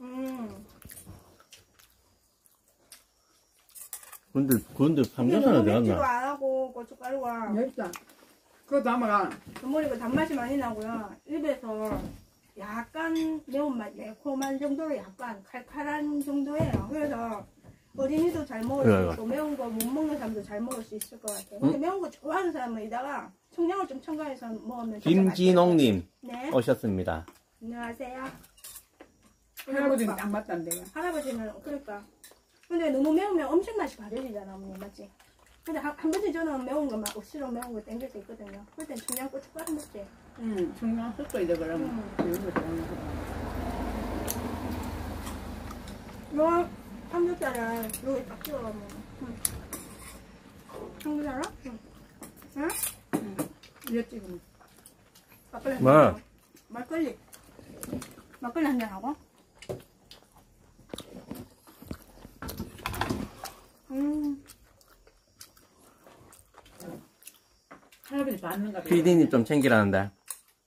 음. 근데, 근데 삼겹살은 맵지도 갔나? 안 하고 고춧가루가 맵다. 그거 담아가. 전머리가 단맛이 많이 나고요. 입에서 약간 매운맛, 매콤한 정도로 약간 칼칼한 정도예요. 그래서 어린이도 잘 먹을 그래, 수 있고 매운 거 못 먹는 사람도 잘 먹을 수 있을 것 같아요. 근데 매운 거 좋아하는 사람은 이다가 청량을 좀 첨가해서 먹으면 김진홍님. 네. 오셨습니다. 안녕하세요. 할아버지는 딱 맞단데. 할아버지는 그러니까. 근데 너무 매우면 음식 맛이 가려지잖아, 어머니 맞지? 근데 한, 한 번씩 저는 매운 거막 억지로 매운 거 땡길 때 있거든요. 그럴 땐 청양고춧가루 먹지. 응. 중간 섞어야 돼 그러면. 음. 이런 거 좋아하는 거. 요 삼겹살을 여기 딱 찍어 먹어. 응. 삼겹살아? 응. 응? 이거 찍으면. 막걸리 한 뭐? 잔. 막걸리. 막걸리 한 잔 하고. 음. 할아버지 받는 가 PD님 좀 챙기라는데.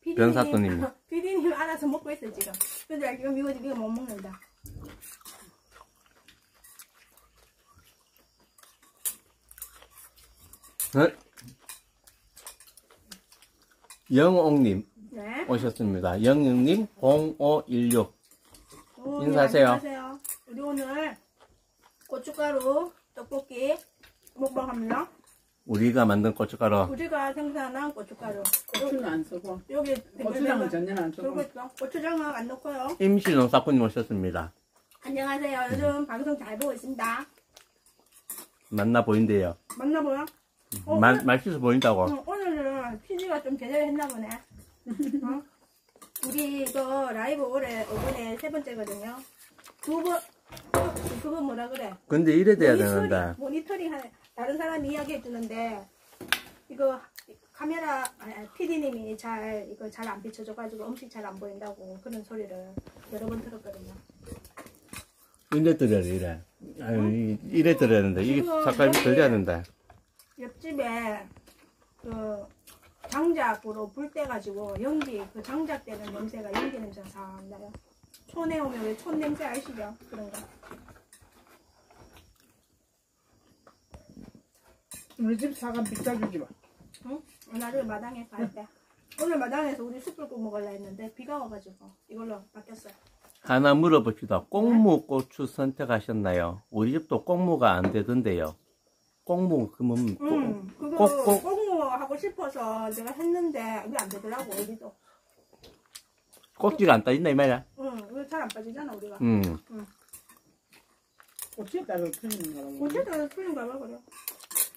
피디님, 변사또님이. 피디님 알아서 먹고 있어 지금. 근데 지금 이거 이거 못 먹는다. 어? 영옥님 네. 오셨습니다. 영영님 0516. 오, 네, 인사하세요. 안녕하세요. 우리 오늘 고춧가루 떡볶이 먹방합니다. 우리가 만든 고춧가루. 우리가 생산한 고춧가루. 고추는 안 쓰고. 여기 고추장은 전혀 안 쓰고. 있어. 고추장은 안 넣고요. 임시농사꾼님 오셨습니다. 안녕하세요. 요즘 방송 잘 보고 있습니다. 만나 보인대요. 만나보요. 어, 말, 오늘- 맛있어 보인다고. 어, 오늘은 PG가 좀 제대로 했나 보네. 어? 우리 이거 라이브 올해 이번에 세 번째거든요. 두 번, 어, 그거 뭐라 그래? 근데 이래 돼야 모니터링, 되는데. 모니터링 하는 다른 사람이 이야기해 주는데 이거 카메라 PD님이 잘 이거 잘 안 비춰줘가지고 음식 잘 안 보인다고 그런 소리를 여러 번 들었거든요. 이래 들어야 돼, 이래. 아유, 이- 이래 들어야 되는데. 이게 여기- 들려야 된다. 옆집에 그 장작으로 불 떼가지고 연기 그 장작 때는 냄새가 연기 냄새가 싹 나요. 촌에 오면 왜 촌 냄새 아시죠? 그런 거. 우리 집 사과 비싸주지 마. 응? 나를 마당에 갈 때. 오늘 마당에서 우리 숯불국 먹으려 했는데 비가 와가지고 이걸로 바뀌었어요. 하나 물어봅시다. 꽁무 고추 선택하셨나요? 우리 집도 꽁무가 안 되던데요. 꽁무, 그러면, 꽁- 응, 그거 꼭, 꼭. 꽁무 하고 싶어서 내가 했는데 이게 안 되더라고 우리도. 꼭지가 안 따진다, 이 말이야. 응, 이거 잘안 빠지잖아 우리가. 음. 고추에 따라 틀리는 거라고. 고추에 따라서 틀린가 봐 그래.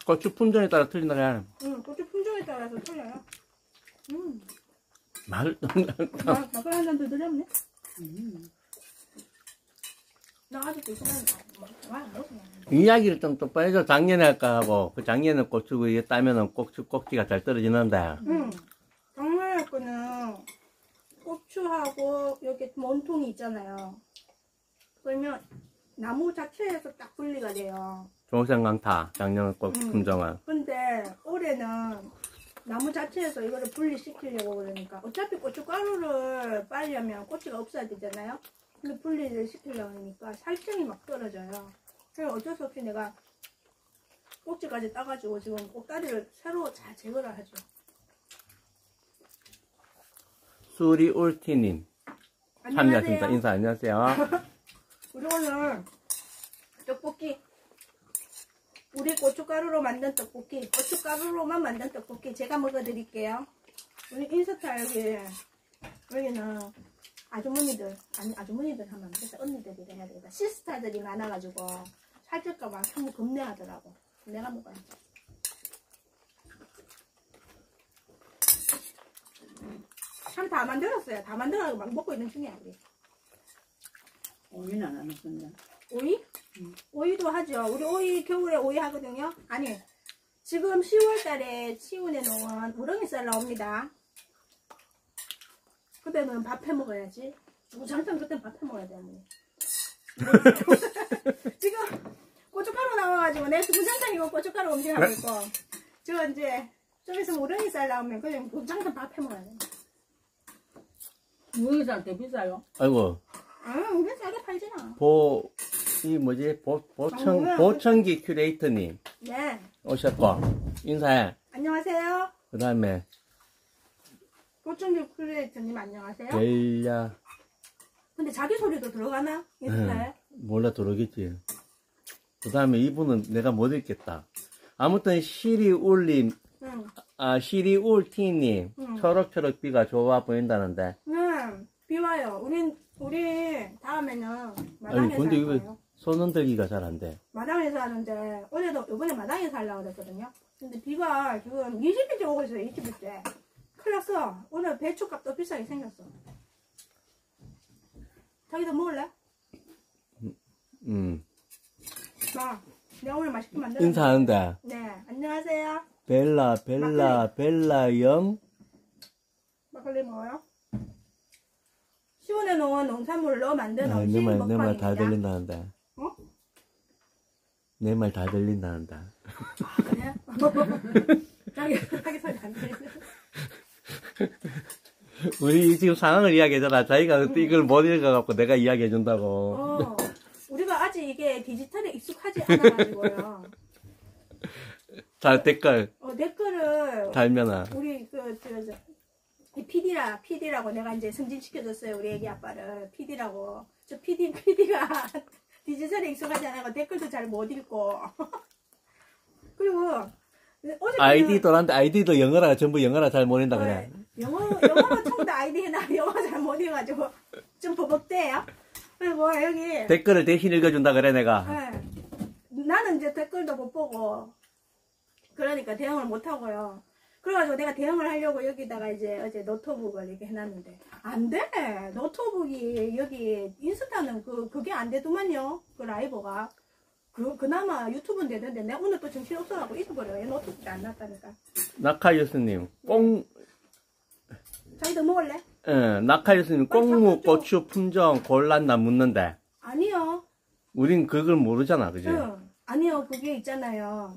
고추 품종에 따라 틀린다, 그래. 응, 고추 품종에 따라서 틀려요. 음, 말, 마- 막걸리 한잔 더 드렸네. 음. 나 아직도 무슨 이야기를 좀 똑바로 해줘. 작년에 할까 하고, 그 작년에 고추 이게 따면은 고추 꼭지가 잘 떨어지는데. 응. 작년에 거는 고추하고 여기 몸통이 있잖아요. 그러면 나무 자체에서 딱 분리가 돼요. 종생강타, 작년 꽃 음. 품종은. 근데 올해는 나무 자체에서 이거를 분리시키려고 그러니까 어차피 고춧가루를 빨려면 꼬치가 없어야 되잖아요. 근데 분리를 시키려고 하니까 살점이 막 떨어져요. 그래서 어쩔 수 없이 내가 꼭지까지 따가지고 지금 꼭다리를 새로 잘 제거를 하죠. 수리 울티님. 참여하십니다. 안녕하세요. 인사 안녕하세요. 우리 오늘 떡볶이 우리 고춧가루로 만든 떡볶이 고춧가루로만 만든 떡볶이 제가 먹어드릴게요 우리 인스타 여기 여기는 아주머니들 아니 아주머니들 하면 안 되겠다 언니들이라 해야 되겠다 시스타들이 많아가지고 살찔까봐 참 겁내하더라고 내가 먹어야지 참 다 만들었어요 다 만들어가지고 막 먹고 있는 중이야 우리 오이는 안 넣었는데. 오이? 음. 오이도 하죠. 우리 오이 겨울에 오이 하거든요. 아니 지금 10월 달에 치운해 놓은 우렁이 쌀 나옵니다. 그때는 밥해 먹어야지. 무장탕 그때 밥해 먹어야 돼 어머니. 지금 고춧가루 나와가지고 내 무장탕이고 고춧가루 음식하고 있고 저 이제 좀 있으면 우렁이 쌀 나오면 그냥 무장탕 밥해 먹어야 돼. 우유 살때 비싸요. 아이고, 응, 우리 싸게 팔지나. 보, 이 뭐지? 보, 보청, 뭐야? 보청기 큐레이터님 네. 오셨고, 인사해. 안녕하세요. 그 다음에, 고충기 크리에이터님 안녕하세요. 델야, 근데 자기 소리도 들어가나? 인스타에? 몰라 들어오겠지. 그 다음에 이분은 내가 못 읽겠다. 아무튼 시리울님, 응. 아, 시리 울티님, 응. 초록초록 비가 좋아 보인다는데. 네, 비와요. 우린, 우리 다음에는 아니, 마당에서 근데 할 이거. 손 흔들기가 잘 안 돼. 마당에서 하는데, 올해도, 이번에 마당에서 하려고 그랬거든요. 근데 비가 지금 20일째 오고 있어요, 20일째. 큰일 났어. 오늘 배추 값도 비싸게 생겼어. 자기도 먹을래? 음. 자, 내가 오늘 맛있게 만들어. 인사하는데. 네, 안녕하세요. 벨라, 벨라, 벨라 영. 막걸리 먹어요. 시원해 놓은 농산물로 만든 아, 음식 내 말, 먹방입니다. 내말다 들린다는데. 어? 내 말 다 들린다는데. 아, 그래? 자기, 자기 소리 안 들리네. 우리 지금 상황을 이야기하잖아. 자기가 이걸 못 읽어갖고 내가 이야기해준다고. 어, 우리가 아직 이게 디지털에 익숙하지 않아가지고요. 자, 댓글 어, 댓글을 달면은. 우리 그, 저, 저, 이 PD라, PD라고 내가 이제 승진시켜줬어요. 우리 애기 아빠를. PD라고. 저 PD, PD가 디지털에 익숙하지 않아서 댓글도 잘 못 읽고. 그리고, 아이디도란데 아이디도 영어라 전부 영어라 잘 모른다 그래. 영어, 영어로 청도 아이디 해나 영어 잘못 읽어가지고 좀 버벅대요. 그리고 여기, 댓글을 대신 읽어준다 그래 내가. 예. 나는 이제 댓글도 못 보고, 그러니까 대응을 못 하고요. 그래가지고 내가 대응을 하려고 여기다가 이제 어제 노트북을 이렇게 해놨는데, 안 돼! 노트북이 여기 인스타는 그, 그게 안 되더만요. 그 라이브가. 그, 그나마 유튜브는 되는데, 내가 오늘 또 정신 없어갖고 잊어버려요. 노트북이 안 났다니까. 낙하유스님 꽁 자기도 먹을래? 예, 낙하유스님 꽁무 고추 품종 골랐나 묻는데 아니요. 우린 그걸 모르잖아 그지? 응. 아니요. 그게 있잖아요.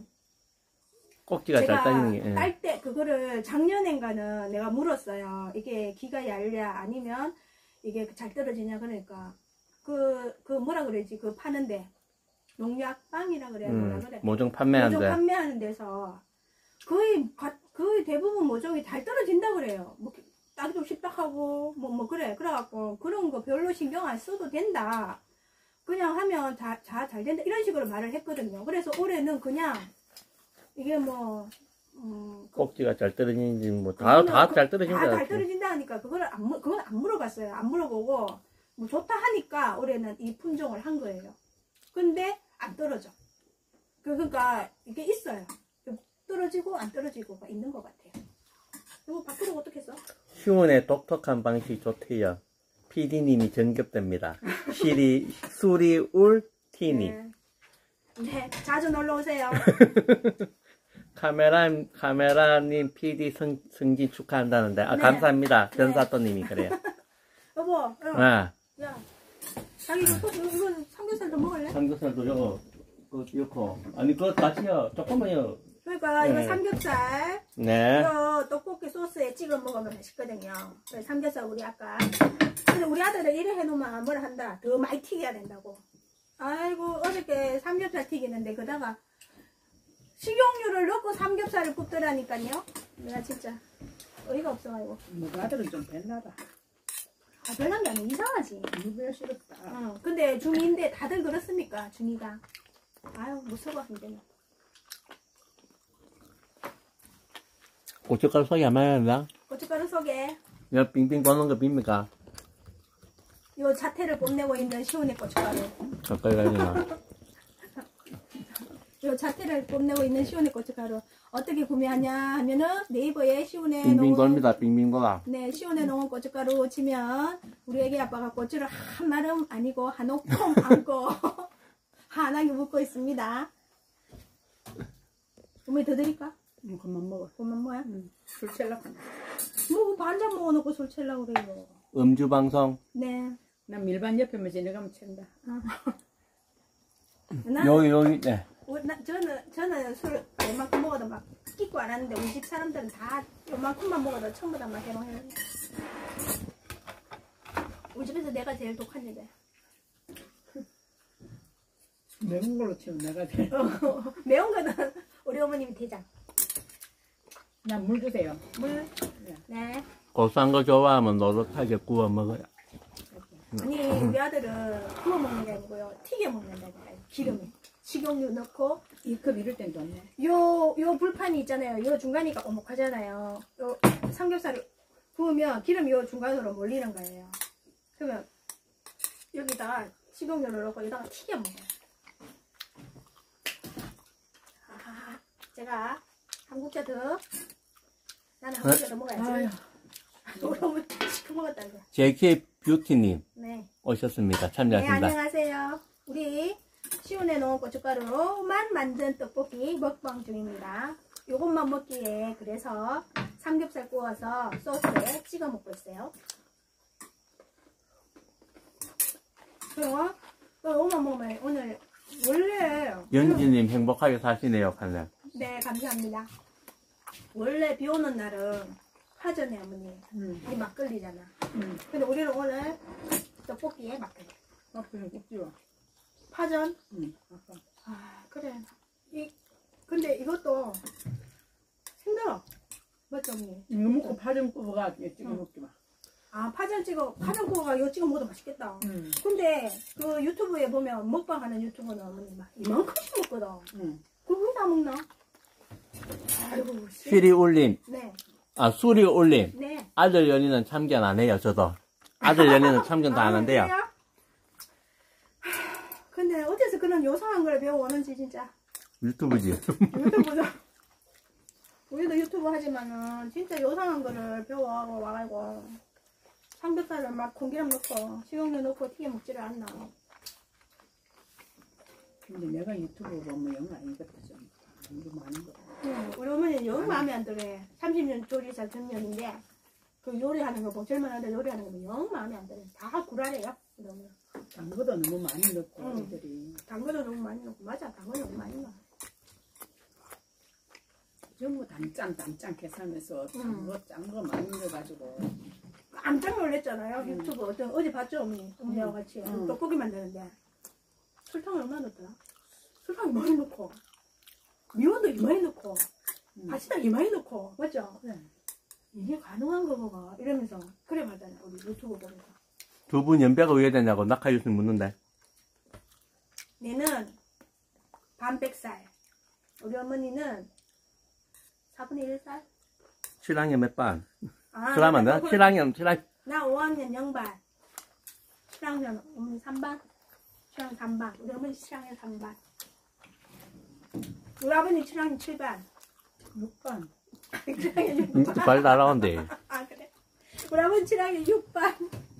꼭지가 잘 제가 따지는 게. 예. 딸 때 그거를 작년엔가는 내가 물었어요. 이게 기가 얇냐 아니면 이게 잘 떨어지냐 그러니까 그 그 뭐라 그러지 그 파는데 농약빵이라 그래야 뭐라 음, 그래. 모종 모종 판매한데 판매하는 데서 거의 가- 거의 대부분 모종이 잘 떨어진다 그래요. 뭐 따기도 쉽다하고 뭐 뭐 그래 그래갖고 그런 거 별로 신경 안 써도 된다. 그냥 하면 다잘 된다 이런 식으로 말을 했거든요. 그래서 올해는 그냥 이게 뭐 음, 꼭지가 잘 떨어지는지 뭐 다 다 잘 떨어진 거 다잘 같아. 떨어진다 하니까 그걸 안 물- 그건 안 물어봤어요. 안 물어보고 뭐 좋다 하니까 올해는 이 품종을 한 거예요. 근데 안 떨어져. 그- 그러니까 이게 있어요. 좀 떨어지고 안 떨어지고가 있는 것 같아요. 이거 바꾸고 어떻게 써? 휴원의 독특한 방식 좋대요. PD님이 전급됩니다. 시리 수리 울 티님 네. 네, 자주 놀러 오세요. 카메라 카메라님 PD 성, 승진 축하한다는데 아 네. 감사합니다. 네. 전사또님이 그래요. 여보, 어, 아 야, 자기 이거, 또- 이거 삼겹살도 먹을래? 삼겹살도 저거 그 넣고 아니 그거 같이요 조금만요. 그러니까 이거 네. 삼겹살 네. 이거 떡볶이 소스에 찍어 먹으면 맛있거든요. 그래서 삼겹살 우리 아까. 근데 우리 아들은 이래 해놓으면 뭐라 한다. 더 많이 튀겨야 된다고. 아이고 어저께 삼겹살 튀기는데 그다가 식용유를 넣고 삼겹살을 굽더라니까요. 내가 진짜 어이가 없어가지고. 뭐 아들은 좀 뱃나다. 아 별난 게 아니고 이상하지. 누구야 싫었다. 어, 근데 중2인데 다들 그렇습니까? 중2가. 아유 무서워 힘드네. 고춧가루 속이 안 맞는다. 고춧가루 속에 야 빙빙 도는 거 빕니까? 요 자태를 뽐내고 있는 시온의 고춧가루. 가까이 가지나. 요 자태를 뽐내고 있는 시온의 고춧가루 어떻게 구매하냐 하면은 네이버에 시온의 빙빙 농원 돌니다. 빙빙 돌아. 네 시온의 농원 고춧가루 치면 우리 애기 아빠가 고추를 한 마름 아니고 한 오콩 안고 환하게 묻고 있습니다. 어머니 더 드릴까? 음, 그만 먹어. 그만 뭐야? 음, 술 첼락한다. 뭐 반잔 먹어놓고 술 채려고 그래요. 음주 방송. 네. 난 밀반 옆에만 지내가면 챈다. 나, 여기 여기 네. 우- 나, 저는 저는 술 얼마큼 먹어도 막 끼고 안 하는데 우리 집 사람들은 다 요만큼만 먹어도 전부 다막 해먹어요. 우리 집에서 내가 제일 독한 여자. 매운 걸로 치면 내가 돼. 매운 거는 우리 어머님이 대장. 난물 주세요. 물. 네. 고소한 거 좋아하면 노릇하게 구워 먹어요. 아니 우리 아들은 구워 먹는 게 아니고요. 튀겨 먹는다니까요. 기름에. 식용유 넣고 이컵 이럴 땐 좋네. 요, 요 불판이 있잖아요. 요 중간이가 오목하잖아요. 요 삼겹살을 구우면 기름이 요 중간으로 몰리는 거예요. 그러면 여기다가 식용유를 넣고 여기다가 튀겨 먹어요. 아, 제가 한국자 더 나는 한국자 더 먹어야지. 우리 어머니 시켜 먹었다는 거. JK 뷰티님 네. 오셨습니다. 네, 참여하신다. 안녕하세요. 우리 시원해 놓은 고춧가루로만 만든 떡볶이 먹방 중입니다. 요것만 먹기에 그래서 삼겹살 구워서 소스에 찍어 먹고 있어요. 그리고 또 요것만 먹으면 오늘 원래 연지님 행복하게 사시네요, 칼날. 네 감사합니다. 원래 비 오는 날은 파전에 어머니 응. 이 막걸리잖아. 응. 근데 우리는 오늘 떡볶이에 막걸리. 앞으로 꼭지와. 파전 응. 아 그래 이 근데 이것도 힘들어 맞죠 언니? 이거 먹고 파전 구워가 찍어 응. 먹지 마. 아 파전 찍어 파전 구워가 이거 찍어 먹어도 맛있겠다 응. 근데 그 유튜브에 보면 먹방 하는 유튜버는 어머니 막 이만큼씩 먹거든 응. 왜다 먹나? 아이고 씨. 시리 올림, 네 아, 수리 올림. 네. 아들 연인은 참견 안 해요, 저도. 아들 연인은 참견 다안 한대요. 그래요? 하, 근데 그런 요상한 걸 배워오는지 진짜 유튜브지. 유튜브죠. 우리도 유튜브 하지만은 진짜 요상한 거를 배워하고 와가지고 삼겹살을 막 공기름 넣고 식용유 넣고 튀겨 먹지를 않나. 근데 내가 유튜브 보면 영어 아니겠다 좀. 너무 많은 거. 응, 우리 어머니는 영 마음에 안 들어. 30년 조리사 전년인데 그 요리하는 거 보고 젊은이들 요리하는 거 보면 영 마음에 안 들어. 다 구라래요. 우리 어머니. 단 거도 너무 많이 넣고 응. 애들이 당근도 너무 많이 넣고 맞아. 당근 너무 많이 넣어. 전부 단짠 단짠 계산해서 응. 단거짠거 많이 넣어가지고 깜짝 놀랐잖아요. 음. 유튜브 어떤 어제 봤죠 어머니? 어머니하고 같이 음. 떡볶이 만드는데 설탕을 얼마나 넣더라? 설탕 많이 넣고 미원도 이만히 넣고 음. 다시다 이만히 넣고 맞죠? 그래. 이게 가능한 거가 이러면서 그래 말잖아요 우리 유튜브 보면서 두 분 연배가 왜 되냐고 낙하유승 묻는데. 얘는 반백살. 우리 어머니는 4분의 1살? 신랑이 몇 반? 아, 그러면 나, 나 신랑이, 신랑, 나 5학년 0반. 7학년 어머니 3반? 7학년 3반. 우리 어머니 7학년 3반. 우리 아버님 7학년 7반. 6반. 7학년 음, 6반 발 날아온대. 아 그래? 우리 아버님 7학년 6반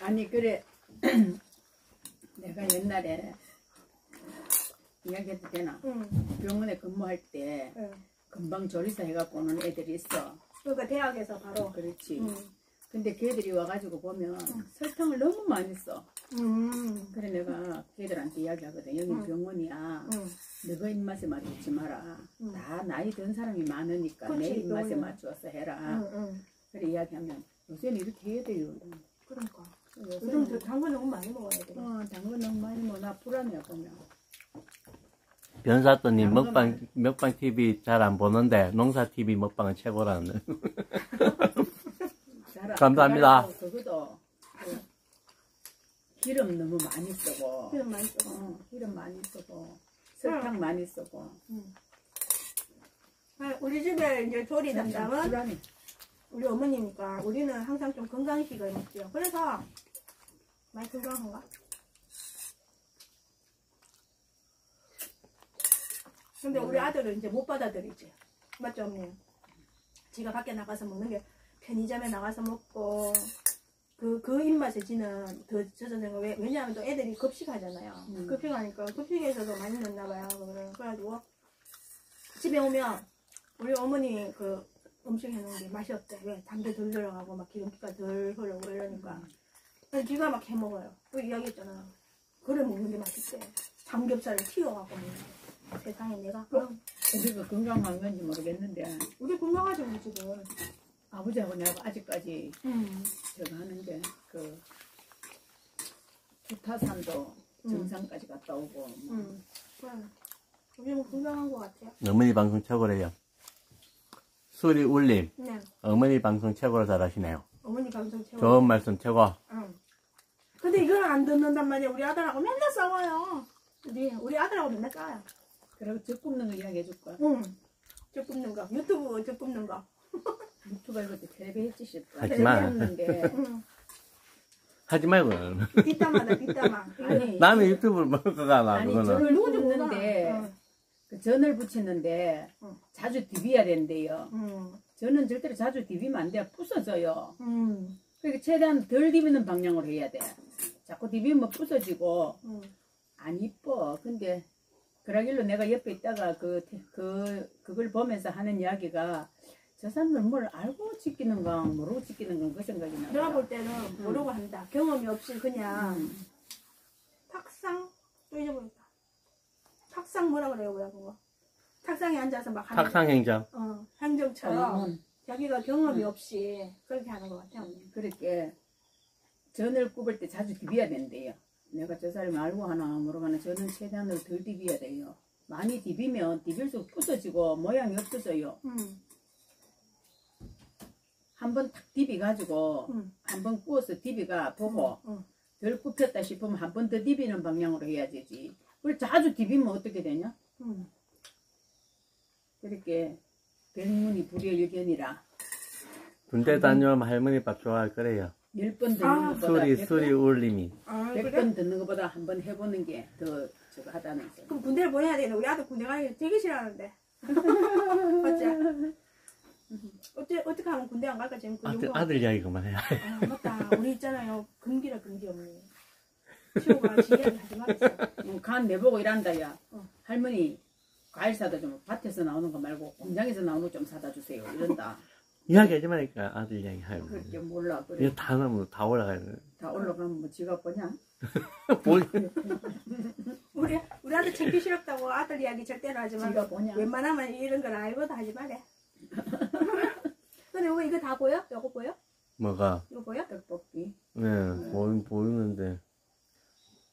아니 그래 내가 옛날에 이야기해도 되나 응, 병원에 근무할 때 응. 금방 조리사 해갖고 오는 애들이 있어 그러니까 대학에서 바로 그렇지 응. 근데 걔들이 와가지고 보면 설탕을 너무 많이 써 음. 그래 내가 걔들한테 이야기하거든 여기 응. 병원이야 응. 너가 입맛에 맞추지 마라 응. 다 나이 든 사람이 많으니까 그치, 내 입맛에 병원은. 맞춰서 해라. 그래 이야기하면 요새는 이렇게 해야 돼요 그러니까 요즘 저 당근 너무 많이 먹어야 돼. 어, 당근 너무 많이 먹어. 나 불안해 보면 변사또님 먹방, 먹방 TV 잘 안 보는데, 농사 TV 먹방은 최고라는. 잘 감사합니다. 그것도 그 기름 너무 많이 쓰고 기름 많이 쓰고 어, 기름 많이 쓰고 설탕 많이 쓰고 응. 아, 우리 집에 이제 조리 담당은 불안해. 우리 어머니니까 우리는 항상 좀 건강식을 먹죠. 그래서 많이 건강한가? 근데 우리 아들은 이제 못 받아들이지. 맞죠, 언니? 지가 밖에 나가서 먹는 게 편의점에 나가서 먹고 그, 그 입맛에 지는 더 젖어든 거. 왜, 왜냐하면 또 애들이 급식하잖아요. 음. 급식하니까 급식에서도 많이 넣나 봐요. 그래가지고 집에 오면 우리 어머니 그 음식 해놓은 게 맛이 없대. 왜? 단계 덜 들어가고 막 기름기가 덜 흐르고 이러니까. 그 래서 기가 막 해먹어요. 그 이야기했잖아. 그래 먹는 게 맛있대. 삼겹살을 튀겨갖고 먹는 거. 세상에 내가. 그럼 우리가 건강한 건지 모르겠는데 우리 건강하지 우리 집은. 아버지하고 내가 아직까지 음. 저거 하는데 그 주타산도 음. 정상까지 갔다 오고 뭐. 음. 그래. 우리는 건강한 것 같아요. 어머니 방송 최고래요. 수리 울림, 네. 어머니 방송 최고로 잘하시네요. 어머니 방송 채워. 좋은 말씀 최고. 응. 근데 이걸 안 듣는단 말이야. 우리 아들하고 맨날 싸워요. 우리, 우리 아들하고 맨날 싸워요. 그리고 적 굽는 거 이야기 해 줄까? 응. 저 굽는 거. 유튜브 저 굽는 거. 유튜브 이거 텔레비 했지 싶다 하지 응. 말고. 뒷담화다, 뒷담화. 아니 남의 유튜브를 먹어가 나 아니 그거는. 전을 누군지 몰라. 붙는데 응. 그 전을 붙이는데 응. 자주 디비야 된대요. 응. 저는 절대로 자주 디비면 안 돼. 부서져요. 응. 그러니까 최대한 덜 디비는 방향으로 해야 돼. 자꾸 디비면 부서지고 응. 안 이뻐. 근데 그러길로 내가 옆에 있다가 그, 태- 그, 그걸 보면서 하는 이야기가 저 사람들 뭘 알고 찍기는가 모르고 찍기는가 그 생각이 나. 내가 볼 때는 모르고 한다. 경험이 없이 그냥 음. 탁상 또 잊어버렸다. 탁상 뭐라 그래요, 뭐야 그거? 탁상에 앉아서 막 하는 탁상 행정. 어, 행정처럼 음. 자기가 경험이 없이 그렇게 하는 것 같아요. 그렇게 전을 굽을 때 자주 디벼야 된대요. 내가 저 사람이 알고 하나 모르고 하나 저는 최대한으로 덜 디벼야 돼요. 많이 디비면 디빌수록 부서지고 모양이 없어져요. 음, 한 번 탁 디비가지고 음. 한 번 구워서 디비가 보고 음. 덜 굽혔다 싶으면 한 번 더 디비는 방향으로 해야 되지. 그걸 자주 디비면 어떻게 되냐? 음. 그렇게 백문이 불여일견이라 군대 다녀오면 할머니 밥 좋아할 거래요. 열 번 듣는 아, 것보다 수리, 번- 울림이. 아, 백 그래? 번 듣는 것보다 한 번 해보는 게 더 저거 하다는 소 그럼 군대를 보내야 되는데 우리 아들 군대 가기 되게 싫어하는데. 어째? 어째 어떻게 하면 군대 안 갈까 지금 그 아들, 정도. 아들 이야기 그만해. 아, 맞다. 우리 있잖아요. 금기라 금기 없니. 치호가 지 이야기 하지 말았어. 어, 간 내보고 일한다 야 어. 할머니 과일 사다 좀 밭에서 나오는 거 말고 공장에서 나오는 거 좀 사다 주세요 이런다 이야기 하지 말니까 아들 이야기 하요. 그렇게 몰라 그래 이거 다 나면 다 올라가야 돼. 다 올라가면 뭐 지가 보냐 뭘, 우리 우리 아들 챙기 싫었다고 아들 이야기 절대로 하지 말고 지가 보냐 웬만하면 이런 걸 알고도 하지 말래. 근데 이거 이거 다 보여? 이거 보여? 뭐가? 이거 보여? 떡볶이 네, 보이, 보이는데.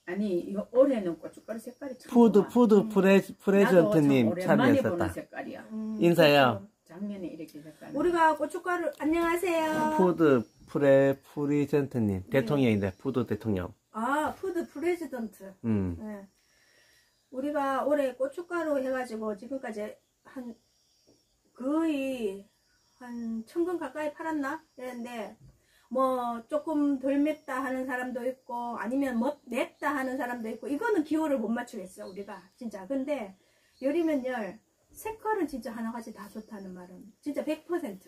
아니 이거 올해는 고춧가루 색깔이 참 푸드, 좋아. 푸드 프레, 프레젠트님 나도 참 오랜만에 보는 참여했었다. 색깔이야 음, 인사해요. 작년에 이렇게 색깔 우리가 고춧가루 안녕하세요. 푸드 프레, 프리젠트님. 대통령인데, 푸드 대통령. 아 푸드 프레지던트. 음. 네. 우리가 올해 고춧가루 해가지고 지금까지 한 거의 한 천근 가까이 팔았나? 그랬는데 뭐 조금 덜 맵다 하는 사람도 있고 아니면 뭐 맵다 하는 사람도 있고 이거는 기호를 못 맞추겠어 우리가 진짜 근데 열이면 열 색깔은 진짜 하나같이 다 좋다는 말은 진짜 100%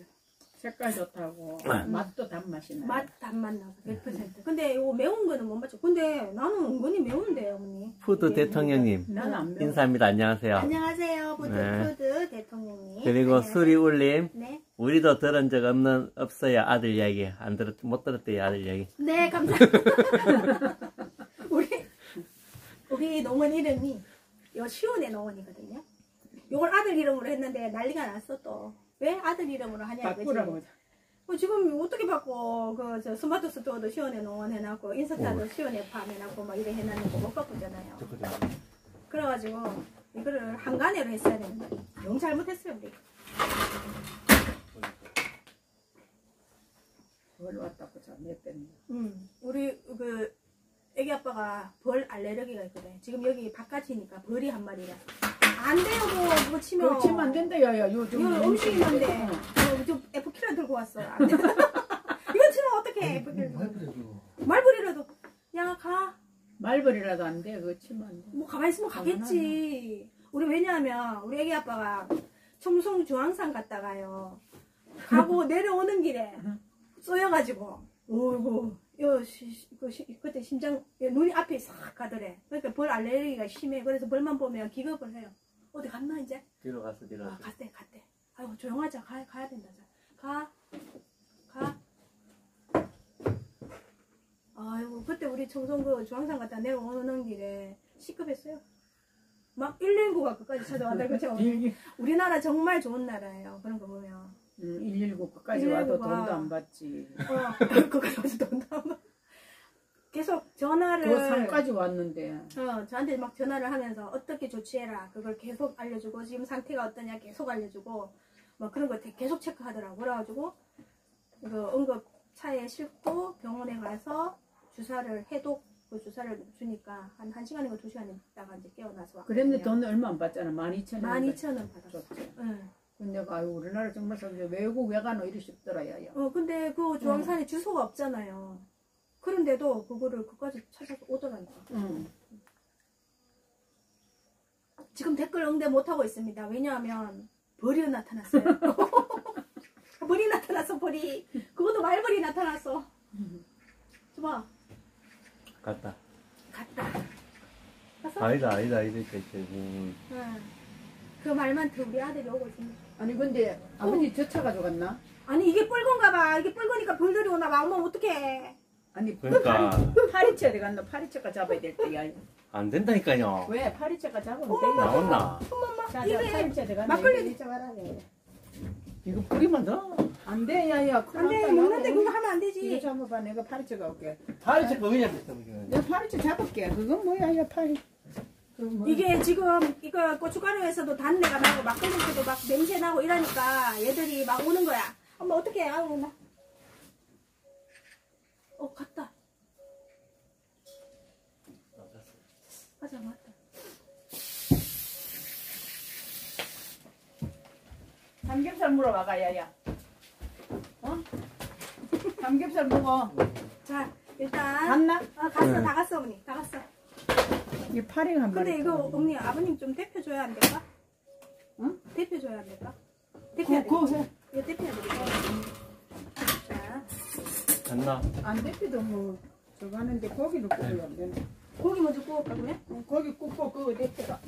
색깔 좋다고 음. 맛도 단맛이 나맛 단맛 나서 100% 근데 이거 매운 거는 못 맞춰 근데 나는 은근히 매운데 어머니 푸드 이게 대통령님. 나는 안 매워 인사합니다. 안녕하세요. 안녕하세요 푸드 네. 푸드 대통령님 그리고 안녕하세요. 수리 울림. 네. 우리도 들은 적 없는, 없어요. 아들 이야기. 안 들었, 못 들었대요. 아들 이야기. 네, 감사합니다. 우리, 우리 농원 이름이, 요 시온의 농원이거든요. 요걸 아들 이름으로 했는데 난리가 났어, 또. 왜 아들 이름으로 하냐, 이거지. 바꾸라고 어, 지금 어떻게 바꿔. 그, 저, 스마트 스토어도 시온의 농원 해놨고, 인스타도 어. 시온의 farm 해놨고, 막 이래 해놨는데 못 바꾸잖아요. 그래가지고, 이거를 한간에로 했어야 되는데, 영 잘못했어요, 우리. 그걸 왔다고 뺐네 음, 우리 그 애기 아빠가 벌 알레르기가 있거든. 지금 여기 바깥이니까 벌이 한 마리라. 안 돼요, 뭐 그거 치면. 그거 치면 안 된다 야 야 요즘 이거 음식인데. 어. 어, 좀 F키를 들고 왔어. 안 돼. 이거 치면 어떡해, F키를. 말버려도 말벌이라도. 야, 가. 말벌이라도 안 돼. 그거 치면 안 돼. 뭐 가만히 있으면 가겠지. 우리 왜냐하면 우리 애기 아빠가 청송 중앙산 갔다가요. 가고 내려오는 길에 쏘여가지고, 어이구, 요, 시, 시- 그, 시, 그때 심장, 눈이 앞에 싹 가더래. 그러니까 벌 알레르기가 심해. 그래서 벌만 보면 기겁을 해요. 어디 갔나, 이제? 뒤로 갔어, 뒤로 아, 갔대, 갔대. 아이고, 조용하자. 가, 가야 된다. 자. 가. 가. 아이고, 그때 우리 청송 그 중앙산 갔다 내려오는 길에 시급했어요. 막 119가 끝까지 찾아왔다. 그죠? 일기- 우리나라 정말 좋은 나라예요. 그런 거 보면. 음, 119 끝까지 와도 119가 돈도 안 받지. 어, 그거까지 와서 돈 나오면. 계속 전화를. 그 산까지 왔는데. 어, 저한테 막 전화를 하면서 어떻게 조치해라. 그걸 계속 알려주고, 지금 상태가 어떠냐 계속 알려주고, 뭐 그런 거 계속 체크하더라고. 그래가지고, 그 응급 차에 싣고 병원에 가서 주사를, 해독 그 주사를 주니까 한 1시간인가 2시간 있다가 이제 깨어나서 왔거든요. 그랬는데 돈 얼마 안 받잖아. 12,000원. 12,000원 받았어. 줬지. 응. 근데 아유, 우리나라 정말 사람들 외국 왜 가노 이리 싶더라 야 야. 어, 근데 그 중앙산에 주소가 없잖아요. 그런데도 그거를 그까지 찾아서 오더라니까. 응. 지금 댓글 응대 못하고 있습니다. 왜냐하면 벌이 나타났어요. 벌이 나타났어, 벌이. 그것도 말벌이 나타났어. 줘봐. 갔다. 갔다. 갔어? 아니다, 아니다. 이렇게, 이렇게. 음. 응. 그 말만 더 우리 아들이 오고 있습니다. 아니 근데 아버지 저 차 가져갔나? 아니 이게 뻘건가 봐. 이게 뻘거니까 벌들이 오나 봐. 엄마 어떡해. 아니 그러니까. 파리채 어디 갔나? 파리채가 잡아야 될 때야. 안 된다니까요. 왜 파리채가 잡으면? 나온나? 엄마 자, 자, 입에 파리채 어디 갔나? 막걸리 이거 잡아라네. 이거 뿌리면 더. 안 돼, 야야. 안 돼. 먹는데 그거 하면 안 이거 되지. 잡아봐. 내가 파리채 가올게. 파리채 거기 잡혔어. 내가 파리채 잡을게. 그건 뭐야, 야 파리. 이게 지금 이거 고춧가루에서도 단내가 나고 막걸리에서도 막 냄새 나고 이러니까 얘들이 막 오는 거야. 엄마 어떻게 해? 아우 나. 어 갔다. 맞아 맞다. 삼겹살 물어봐가, 야야. 어? 삼겹살 먹어. 자 일단 갔나? 아 갔어 네. 다 갔어 어머니 다 갔어. 이 파리가 한 마리. 근데 이거 어머니 아버님 좀 대표 줘야 안 될까? 응? 대표 줘야 안 될까? 대표해야 그, 돼. 그, 이거 대표해야 되겠다. 자 갔나? 안 대피도 뭐, 저거 하는데 고기를 구워야 안 되나? 고기 먼저 구울까고요? 어, 고기 굽고 그거 대피가.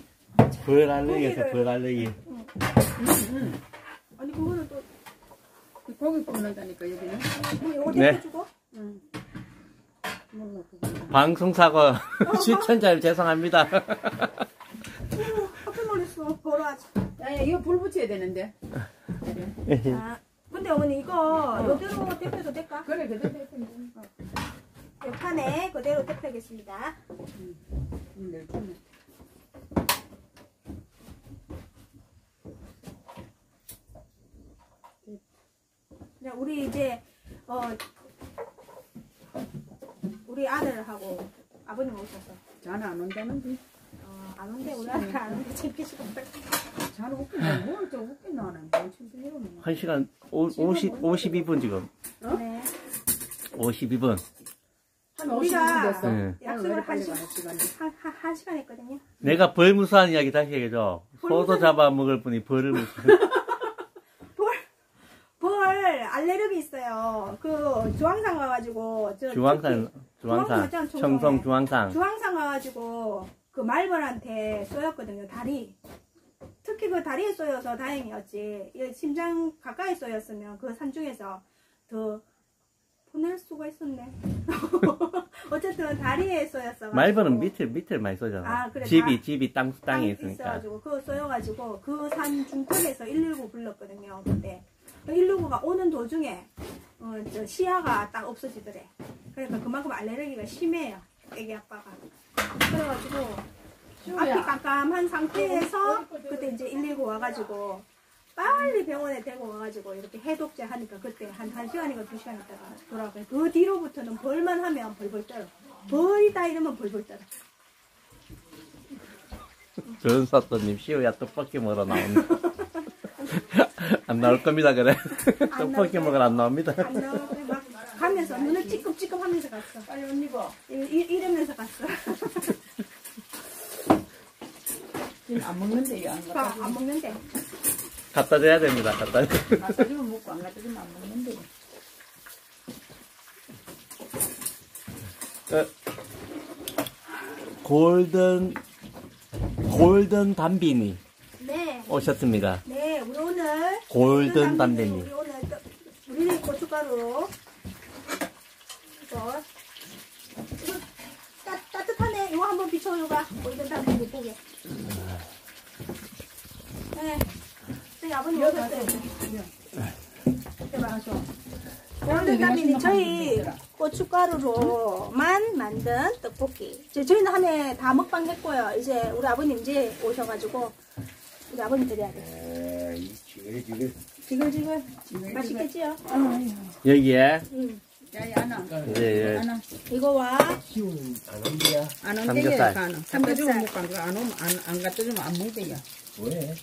벌 알레기에서 벌 알레기. 응, 응. 아니 그거는 또그 고기 굽는다니까, 여기는. 뭐 이거 네. 대표 주고 응. 몰라, 그거. 방송사고 시청자 죄송합니다. 깜짝 놀랐어. 걸어하지. 야, 야, 이거 불 붙여야 되는데. 그래, 자, 근데 어머니 이거 이대로 대표도 될까? 그래 그대로 대피인데. 이 판에 그대로 대표하겠습니다. 응, 내 손에. 그냥 우리 이제 어 우리 아들하고 아버님 오셔서 자는 안 온다는데. 어, 안 온대 우리 아들 안 온대 창피시고 자는 웃긴다. 뭘저 웃긴다 하는 뭐. 한 시간 오, 50, 52분 지금. 네. 52분. 한 우리가 50분 됐어. 네. 약속을 한 시간. 한, 한, 한 시간 했거든요. 내가 벌 무수한 이야기 다시 해줘. 소도 잡아 먹을 뿐이 벌을 무수. 벌, 벌 알레르기 있어요. 그 주황상 와가지고 저 중앙산, 중앙산. 청성 중앙산. 주황상 와가지고 그 말벌한테 쏘였거든요 다리 특히 그 다리에 쏘여서 다행이었지 이 심장 가까이 쏘였으면 그 산 중에서 더 보낼 수가 있었네 어쨌든 다리에 쏘였어 말벌은 밑에, 밑에 많이 쏘잖아. 아, 그래, 집이, 다- 집이 땅, 땅에 있으니까. 있어가지고 그거 쏘여가지고 그 산 중턱에서 119 불렀거든요 그때 119가 오는 도중에 어, 저 시야가 딱 없어지더래 그러니까 그만큼 알레르기가 심해요 애기 아빠가 그래가지고 앞이 깜깜한 상태에서 그때 이제 119 와가지고 빨리 병원에 데리고 와가지고 이렇게 해독제 하니까 그때 한 1시간인가 2시간 있다가 돌아가요. 그 뒤로부터는 벌만 하면 벌벌 떨어. 벌이다 이러면 벌벌 떨어. 전사또님, 시우야 떡볶이 먹으러 나온다. 안 나올 겁니다, 그래. 떡볶이 먹으러 안 나옵니다. 안막 가면서 눈을 찌끔찌끔 하면서 갔어. 빨리 옷 입어. 이, 이, 이러면서 갔어. 지금 안 먹는데 안 오빠 갖다 안 주면 먹는데. 갖다 줘야 됩니다, 갖다 줘. 갖다 주면 먹고 안 갖다 주면 안 먹는데. 어, 골든, 골든 담비니 네. 오셨습니다. 네, 골든 담배님. 우리 오늘 우리 고춧가루 이거 이거 따, 따뜻하네. 이거 한번 비춰줘봐. 골든 담배님 보게. 네. 저희 아버님 오셨어요. 골든 담배님 저희 고춧가루로만 만든 떡볶이. 저- 저희는 한 해 다 먹방 했고요. 이제 우리 아버님 이제 오셔가지고 우리 아버님 드려야 돼. 지글지글 맛있겠지요? 여기에, 응. 야야 안아. 이제, 안아. 이거 와 안 온대요. 삼겹살. 가는. 갖다 삼겹살. 주면 먹고 안, 가- 안 오면 안, 안 갖다 주면 안 먹대요. 왜?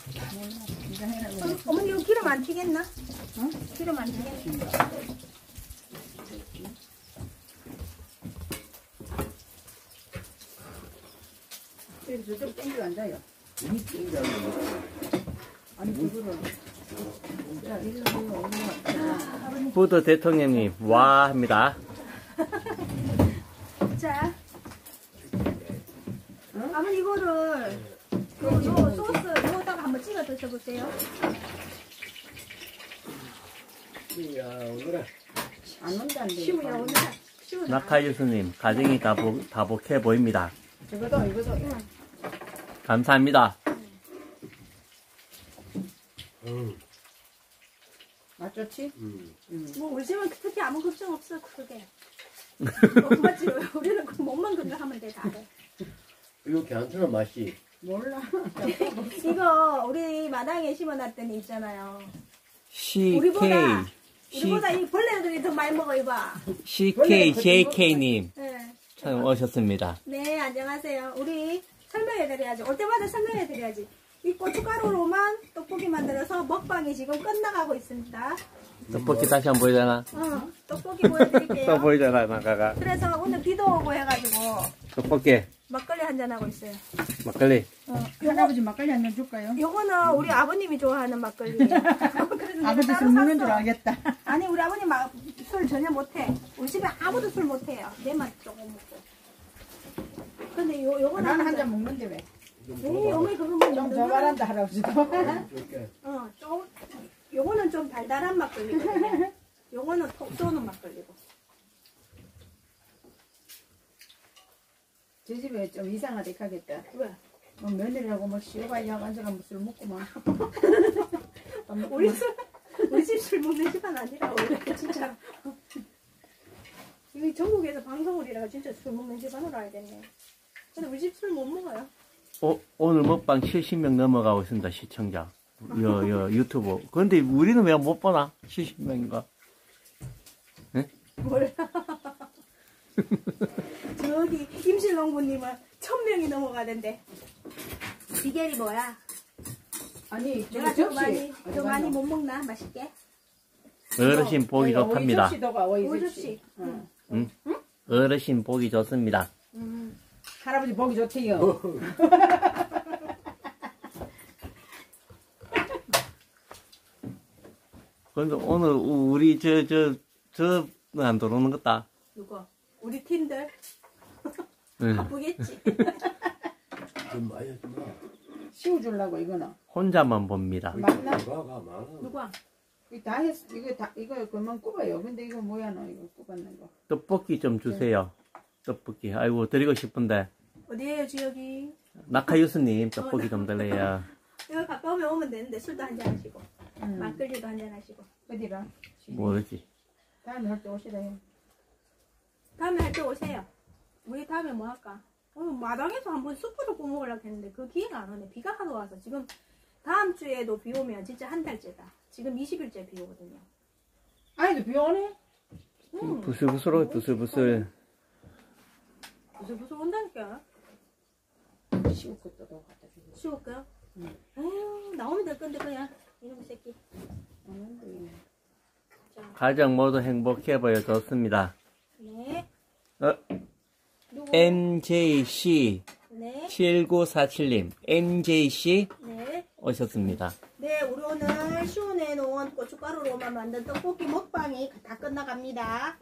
이거. 어, 어머니 이거 기름 안 튀겠나? 어? 기름 안 튀겠나? 저쪽 땡겨 앉아요. 아니 그거를. 부도 대통령님, 와, 합니다. 자. 아버님 이거를 요, 요 소스 요거다가 한번 찍어 드셔보세요. 야, 오늘은 안 온다는데. 시우야 오늘 시우 낙하 유수님, 가정이 다복, 다복해 보입니다. 저거도 이거도. 감사합니다. 응, 맛 좋지? 응. 응. 뭐 집은 특히 아무 걱정 없어 그게. 엄마 집 우리는 그 몸만 건강하면 돼 다들. 이거 괜찮아 맛이. 몰라. 이거 우리 마당에 심어놨더니 있잖아요. CK, 우리보다 C, 우리보다 이 벌레들이 더 많이 먹어 이봐. CK, JK님, 네. 처음 오셨습니다. 네 안녕하세요. 우리 설명해드려야지. 올 때마다 설명해드려야지. 이 고춧가루로만 떡볶이 만들어서 먹방이 지금 끝나가고 있습니다. 떡볶이 다시 한번 보여잖아. 어, 떡볶이 보여드릴게요. 또 보이잖아, 나가가. 그래서 오늘 비도 오고 해가지고 떡볶이, 막걸리 한잔 하고 있어요. 막걸리. 어, 할아버지 막걸리 한 잔 줄까요? 요거는 우리 아버님이 좋아하는 내가 아버지 술 먹는 줄. 알겠다. 아니 우리 아버님 막 술 전혀 못해. 우리 집에 아무도 술 못해요. 내만 조금 먹고. 근데 요 요거는 나는 한한잔 잔. 먹는데 왜? 에이 어머니 그거 뭐좀더 말한다 할아버지도. 이렇게. 어, 좀 요거는 좀 달달한 막걸리거든요. 요거는 톡 쏘는 막걸리고. 제 집에 좀 이상하게 가겠다. 왜? 뭐 며느리하고 뭐 시어가야 앉아가 술 먹고만. 우리 술 우리 집 술 먹는 집안 아니라 원래 진짜. 이거 전국에서 방송을 이라가 진짜 술 먹는 집안으로 알겠네. 근데 우리 집 술 못 먹어요. 오, 오늘 먹방 70명 넘어가고 있습니다, 시청자. 여, 여, 유튜브. 근데 우리는 왜 못 보나? 70명인가? 몰라. 저기 임실농부님은 천 명이 넘어가던데. 비결이 뭐야? 아니 내가 더 많이 더 많이 못 먹나 맛있게? 어르신 보기 좋답니다. 접시도가 오이 오접시. 응. 응? 어르신 보기 좋습니다. 음. 할아버지 보기 좋대요. 근데 오늘 우리 저, 저, 저는 안 들어오는 것다. 누구? 우리 팀들 응. 바쁘겠지. 좀 많이 마. 씌워주려고 이거는. 혼자만 봅니다. 맞나? 누가가 많아. 누구야? 이거 다 했, 이거 다, 이거 그만 굽어요. 근데 이거 뭐야, 너 이거 굽었는 거. 떡볶이 좀 주세요. 떡볶이. 아이고, 드리고 싶은데. 어디에요 지역이? 낙하유스님, 떡볶이 좀 달래요. 여기 가까우면 오면 되는데 술도 한잔 하시고 응. 막걸리도 한잔 하시고 어디라? 모르지. 다음에 할 때 오시라 해. 다음에 할 때 오세요. 우리 다음에 뭐 할까? 오늘 마당에서 한번 수프를 구워 먹으려고 했는데 그 기회가 안 오네. 비가 하도 와서 지금 다음 주에도 비 오면 진짜 한 달째다. 지금 20일째 비 오거든요. 아이도 비 오네? 음, 부슬부슬, 부슬부슬. 부슬부슬 온다니까. 씌울 것도 더 갖다 주고. 쉬울까요? 응. 에휴, 나오면 될 건데 그냥 이놈 새끼. 가정 모두 행복해 보여 좋습니다. 네. 어, 누구? MJC 네. 7947님, MJC 네. 오셨습니다. 네, 우리 오늘 시원해 놓은 고춧가루로만 만든 떡볶이 먹방이 다 끝나갑니다.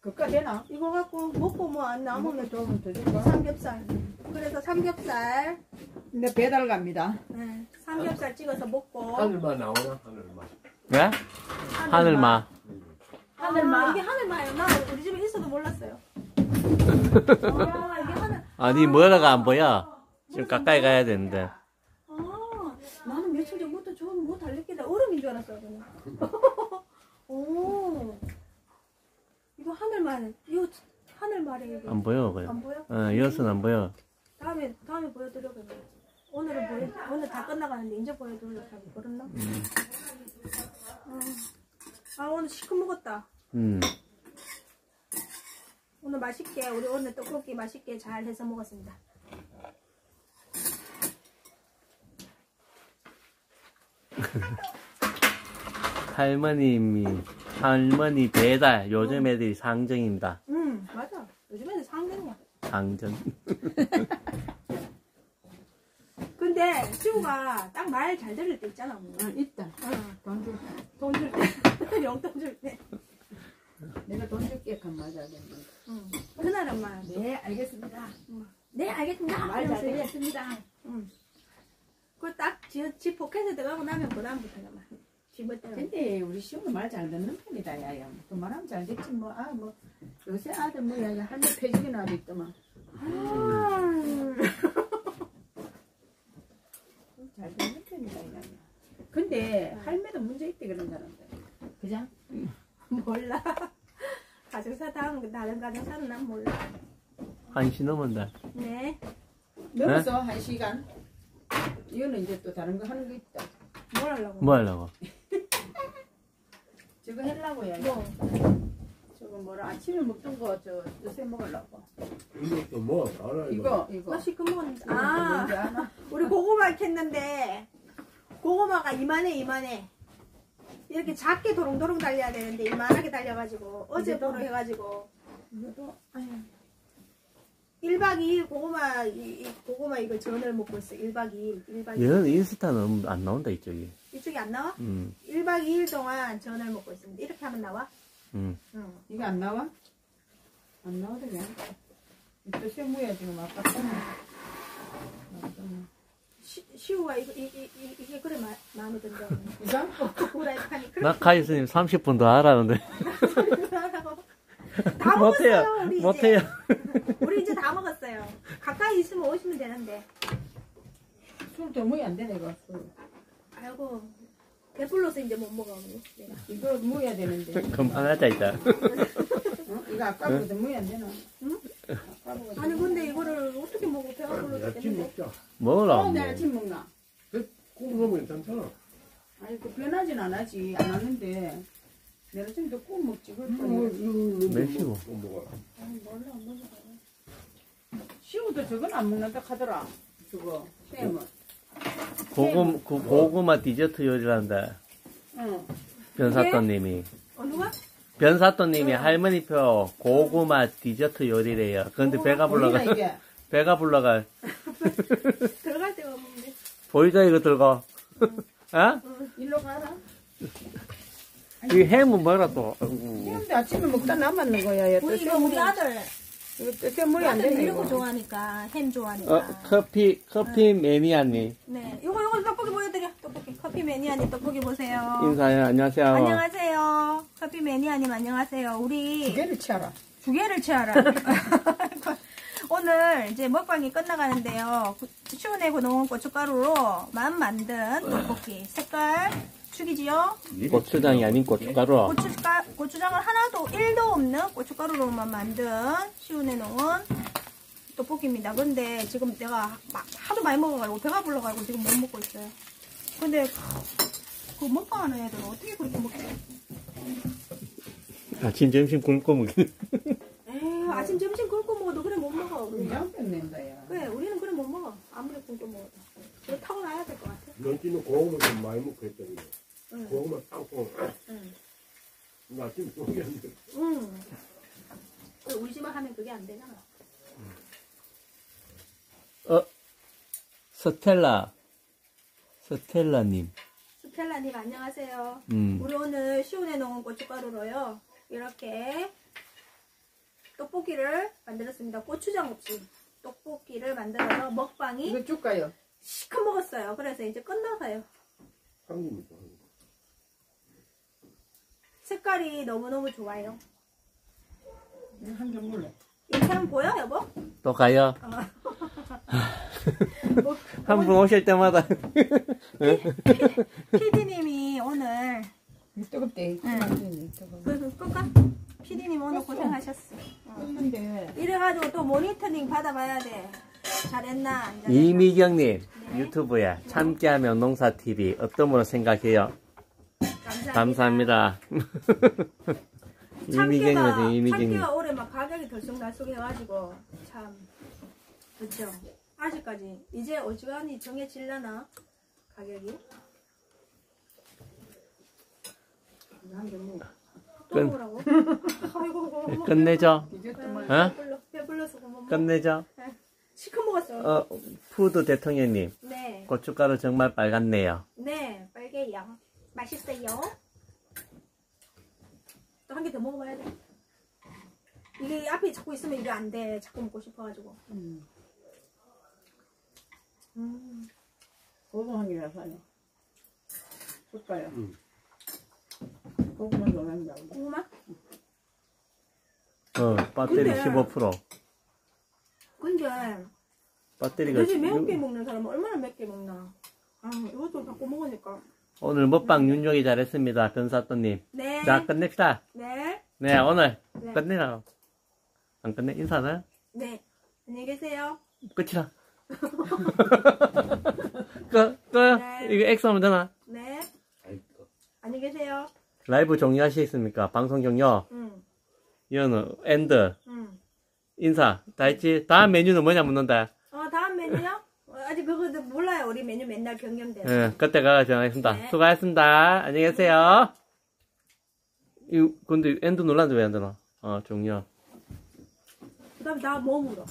그까 되나? 이거 갖고 먹고 뭐 안 남으면 더 줄까? 삼겹살. 그래서 삼겹살, 근데 배달 갑니다. 네, 삼겹살 찍어서 먹고. 하늘만 나오나 하늘만. 네? 하늘마. 하늘마. 아, 이게 하늘마예요. 나 우리 집에 있어도 몰랐어요. 아, 이게 하늘. 아니, 뭐라가 안 보여. 좀 가까이 가야 되는데. 아, 나는 며칠 전부터 저는 뭐 달랬길래 얼음인 줄 알았어요. 그냥. 오, 이거 하늘만. 이거 하늘말이에요. 이거. 안 보여, 그래. 안 보여? 어, 이것은 안 보여. 다음에 다음에 보여드려 그래. 오늘은 보여 오늘 다 끝나가는데 이제 보여드리려고 그랬나? 아, 아 오늘 시큼 먹었다. 음. 오늘 맛있게 우리 오늘 떡볶이 맛있게 잘 해서 먹었습니다. 할머님이, 할머니 배달, 요즘 애들이 상정입니다. 음 맞아. 요즘에는 상대냐. 상정. 근데 시우가 딱 말 잘 들을 때 있잖아. 뭐. 응, 있다. 응. 돈 줄게. 돈 줄 때, 용돈 줄 때. 내가 돈 줄게. 간 맞아야 되는 응. 그날은 말. 네, 알겠습니다. 네 알겠습니다. 말잘 이러면서 이제 되겠습니다. 그딱 지 포켓에 들어가고 나면 그다음부터는 막 근데 우리 시험은 말잘 듣는 편이다 야야. 그 말하면 잘 됐지 뭐. 아 뭐 요새 아들 뭐 야야 할매 패지기 나도 있더만. 잘 듣는 편이다 야야. 근데 할매도 문제 있대 그런 사람들. 그죠? 몰라. 가정사 다음 다른 가정사는 난 몰라. 한시 넘은다. 네. 넘었어 한 시간. 이거는 이제 또 다른 거 하는 거 있다. 뭘 하려고? 뭐 하려고? 저거 하려고 야. 뭐? 저거 뭐라 아침에 먹던 거 저 요새 먹으려고. 이것도 뭐 알아 이거. 이거 이거. 먹었는데. 이거 아, 뭔지 아나? 우리 고구마 캤는데 고구마가 이만해 이만해. 이렇게 작게 도롱도롱 달려야 되는데 이만하게 달려가지고 어제? 보러 해가지고 이것도 1박 2일 고구마 이, 이 고구마 이거 전을 먹고 있어. 1박 2일. 1박 2일. 얘는 인스타는 안 나온다 이쪽이. 이쪽이 안 나와? 음, 1박 2일 동안 전을 먹고 있습니다. 이렇게 하면 나와? 음. 응. 이거 안 나와? 안 나오더래. 또 세무야 지금 아까 떴네. 시, 시우가 이거 이, 이, 이, 이게 그래 마, 마음에 든다. 이상? 후라이팬이 그렇게 나카이스님 30분 더 하라는데. 다 못해요. 먹었어요. 우리 못해요. 이제. 우리 이제 다 먹었어요. 가까이 있으면 오시면 되는데. 술더 먹이 안 되네 이거 술. 아이고 배불러서 이제 못 먹어. 언니. 내가. 이거 먹어야 되는데. 그만하자 이제. 어? 이거 아까보다 먹이 안 되나? 응? 아까보다. 아니 근데 이거를 어떻게 먹어? 배가 불러서 야채 때문에. 먹자. 먹으라. 어, 뭐. 내가 아침 먹나? 꼭 먹으면 괜찮잖아. 아니 그 변하진 안 하지 안 하는데 내가 좀더 구워 먹지 뭐. 이거 매시고. 먹어. 아니 몰라 몰라. 시우도 저건 안 먹는다 하더라. 저거 쌤은. 고구, 고, 고구마 디저트 요리란다. 응. 변사또님이. 어 누가? 변사또님이 할머니표 고구마 디저트 요리래요. 근데 배가 불러가, 보이나 이게? 배가 불러가. 들어갈 데가 없는데. 보이자 이거 들고. 어? 일로 가라. 이 햄은 뭐라 또. 근데 아침에 먹다 남았는 거야. 얘. 또 우리 이거 우리 아들 이거 또 쌤물이 안 아들 되네 이런 거 이거. 좋아하니까 햄 좋아하니까. 어, 커피, 커피 매니아님. 네, 요거 요거 떡볶이 보여드려. 떡볶이 커피 매니아님 떡볶이 보세요. 인사해요. 안녕하세요. 안녕하세요. 커피 매니아님 안녕하세요. 우리 두 개를 치아라. 두 개를 채워라. 오늘 이제 먹방이 끝나가는데요. 구- 시원하고 녹은 고춧가루로만 만든 떡볶이. 색깔 죽이지요? 고추장이 아닌 고춧가루. 고추가, 고추장을 하나도 1도 없는 고춧가루로만 만든 시원해 놓은 떡볶이입니다. 근데 지금 내가 막 하도 많이 먹어가지고 배가 불러가지고 지금 못 먹고 있어요. 근데 그 먹방하는 애들은 어떻게 그렇게 먹지? 아침, 점심 굶고 먹기. 에휴 아침 점심 굶고 먹어도 그래 못 먹어. 우리는. 그래 우리는 그래 못 먹어. 아무리 굶고 먹어도. 타고나야 될 것 같아. 넌지는 고구마 좀 많이 먹고 했더니 응. 고구마 땅콩. 응. 나 아침 속이 안 돼. 응. 그 우리 집만 하면 그게 안 되잖아. 어, 스텔라. 스텔라님. 스텔라님 안녕하세요. 음. 우리 오늘 시원해 놓은 고춧가루로요. 이렇게 떡볶이를 만들었습니다. 고추장 없이 떡볶이를 만들어서 먹방이 이거 줄까요? 시큼 먹었어요. 그래서 이제 끝나가요. 한입니까? 색깔이 너무너무 좋아요. 한점 물래. 이렇게 하면 보여 여보? 또 가요. 뭐, 한 분 오실 때마다. PD님이 오늘 뜨겁대. 응. 완전히 뜨거워. 그, 그 끌까? PD님 오늘. 고생하셨어. 떴는데 이래가지고 또 모니터링 받아봐야 돼. 잘했나. 이미경님, 네. 유튜브에 참깨하면 농사TV 어떤 분으로 생각해요? 감사합니다. 참깨가, 이미경님, 이미경 님. 참깨가 올해 막 가격이 들쑥날쑥 해가지고 참 그쵸 아직까지 이제 어지간히 정해질라나 가격이 한점 먹어. 또 끝. 먹으라고? 아이고 고마워. 끝내죠? 어? 배불러 배불러서 고마워 끝내죠? 시큼 먹었어 어, 푸드 대통령님, 네, 고춧가루 정말 빨갛네요. 네 빨개요 맛있어요 또 한 개 더 먹어봐야 돼 이게 앞에 자꾸 있으면 이게 안 돼 자꾸 먹고 싶어가지고 음. 음. 고소한이라서요. 줄까요? 응. 고구마 좋아한다고. 고구마? 어, 배터리 근데- 15%. 근데 배터리가 요즘 지- 매운 게 먹는 사람은 얼마나 맵게 먹나? 아, 이것도 바꿔 먹으니까. 오늘 먹방 윤종이 잘했습니다. 변사또님. 네. 자, 끝냅시다. 네. 네, 오늘 네. 끝내라. 안 끝내? 인사는? 네. 안녕히 계세요. 끝이라. 끝, 끝. 네. 이거 X 하면 되나? 네. 안녕히 계세요. 라이브 종료하시겠습니까? 방송 종료. 응. 이거는 end. 응. 인사. 다 했지? 다음 메뉴는 뭐냐 묻는다. 어, 다음 메뉴요? 어, 아직 그것도 몰라요. 우리 메뉴 맨날 변경돼요. 예, 그때 가서 정하겠습니다. 네. 수고하셨습니다. 안녕히 계세요. 이, 근데 엔드 눌렀는데 왜안 되나? 어, 종료. 그 다음 나 뭐 물어?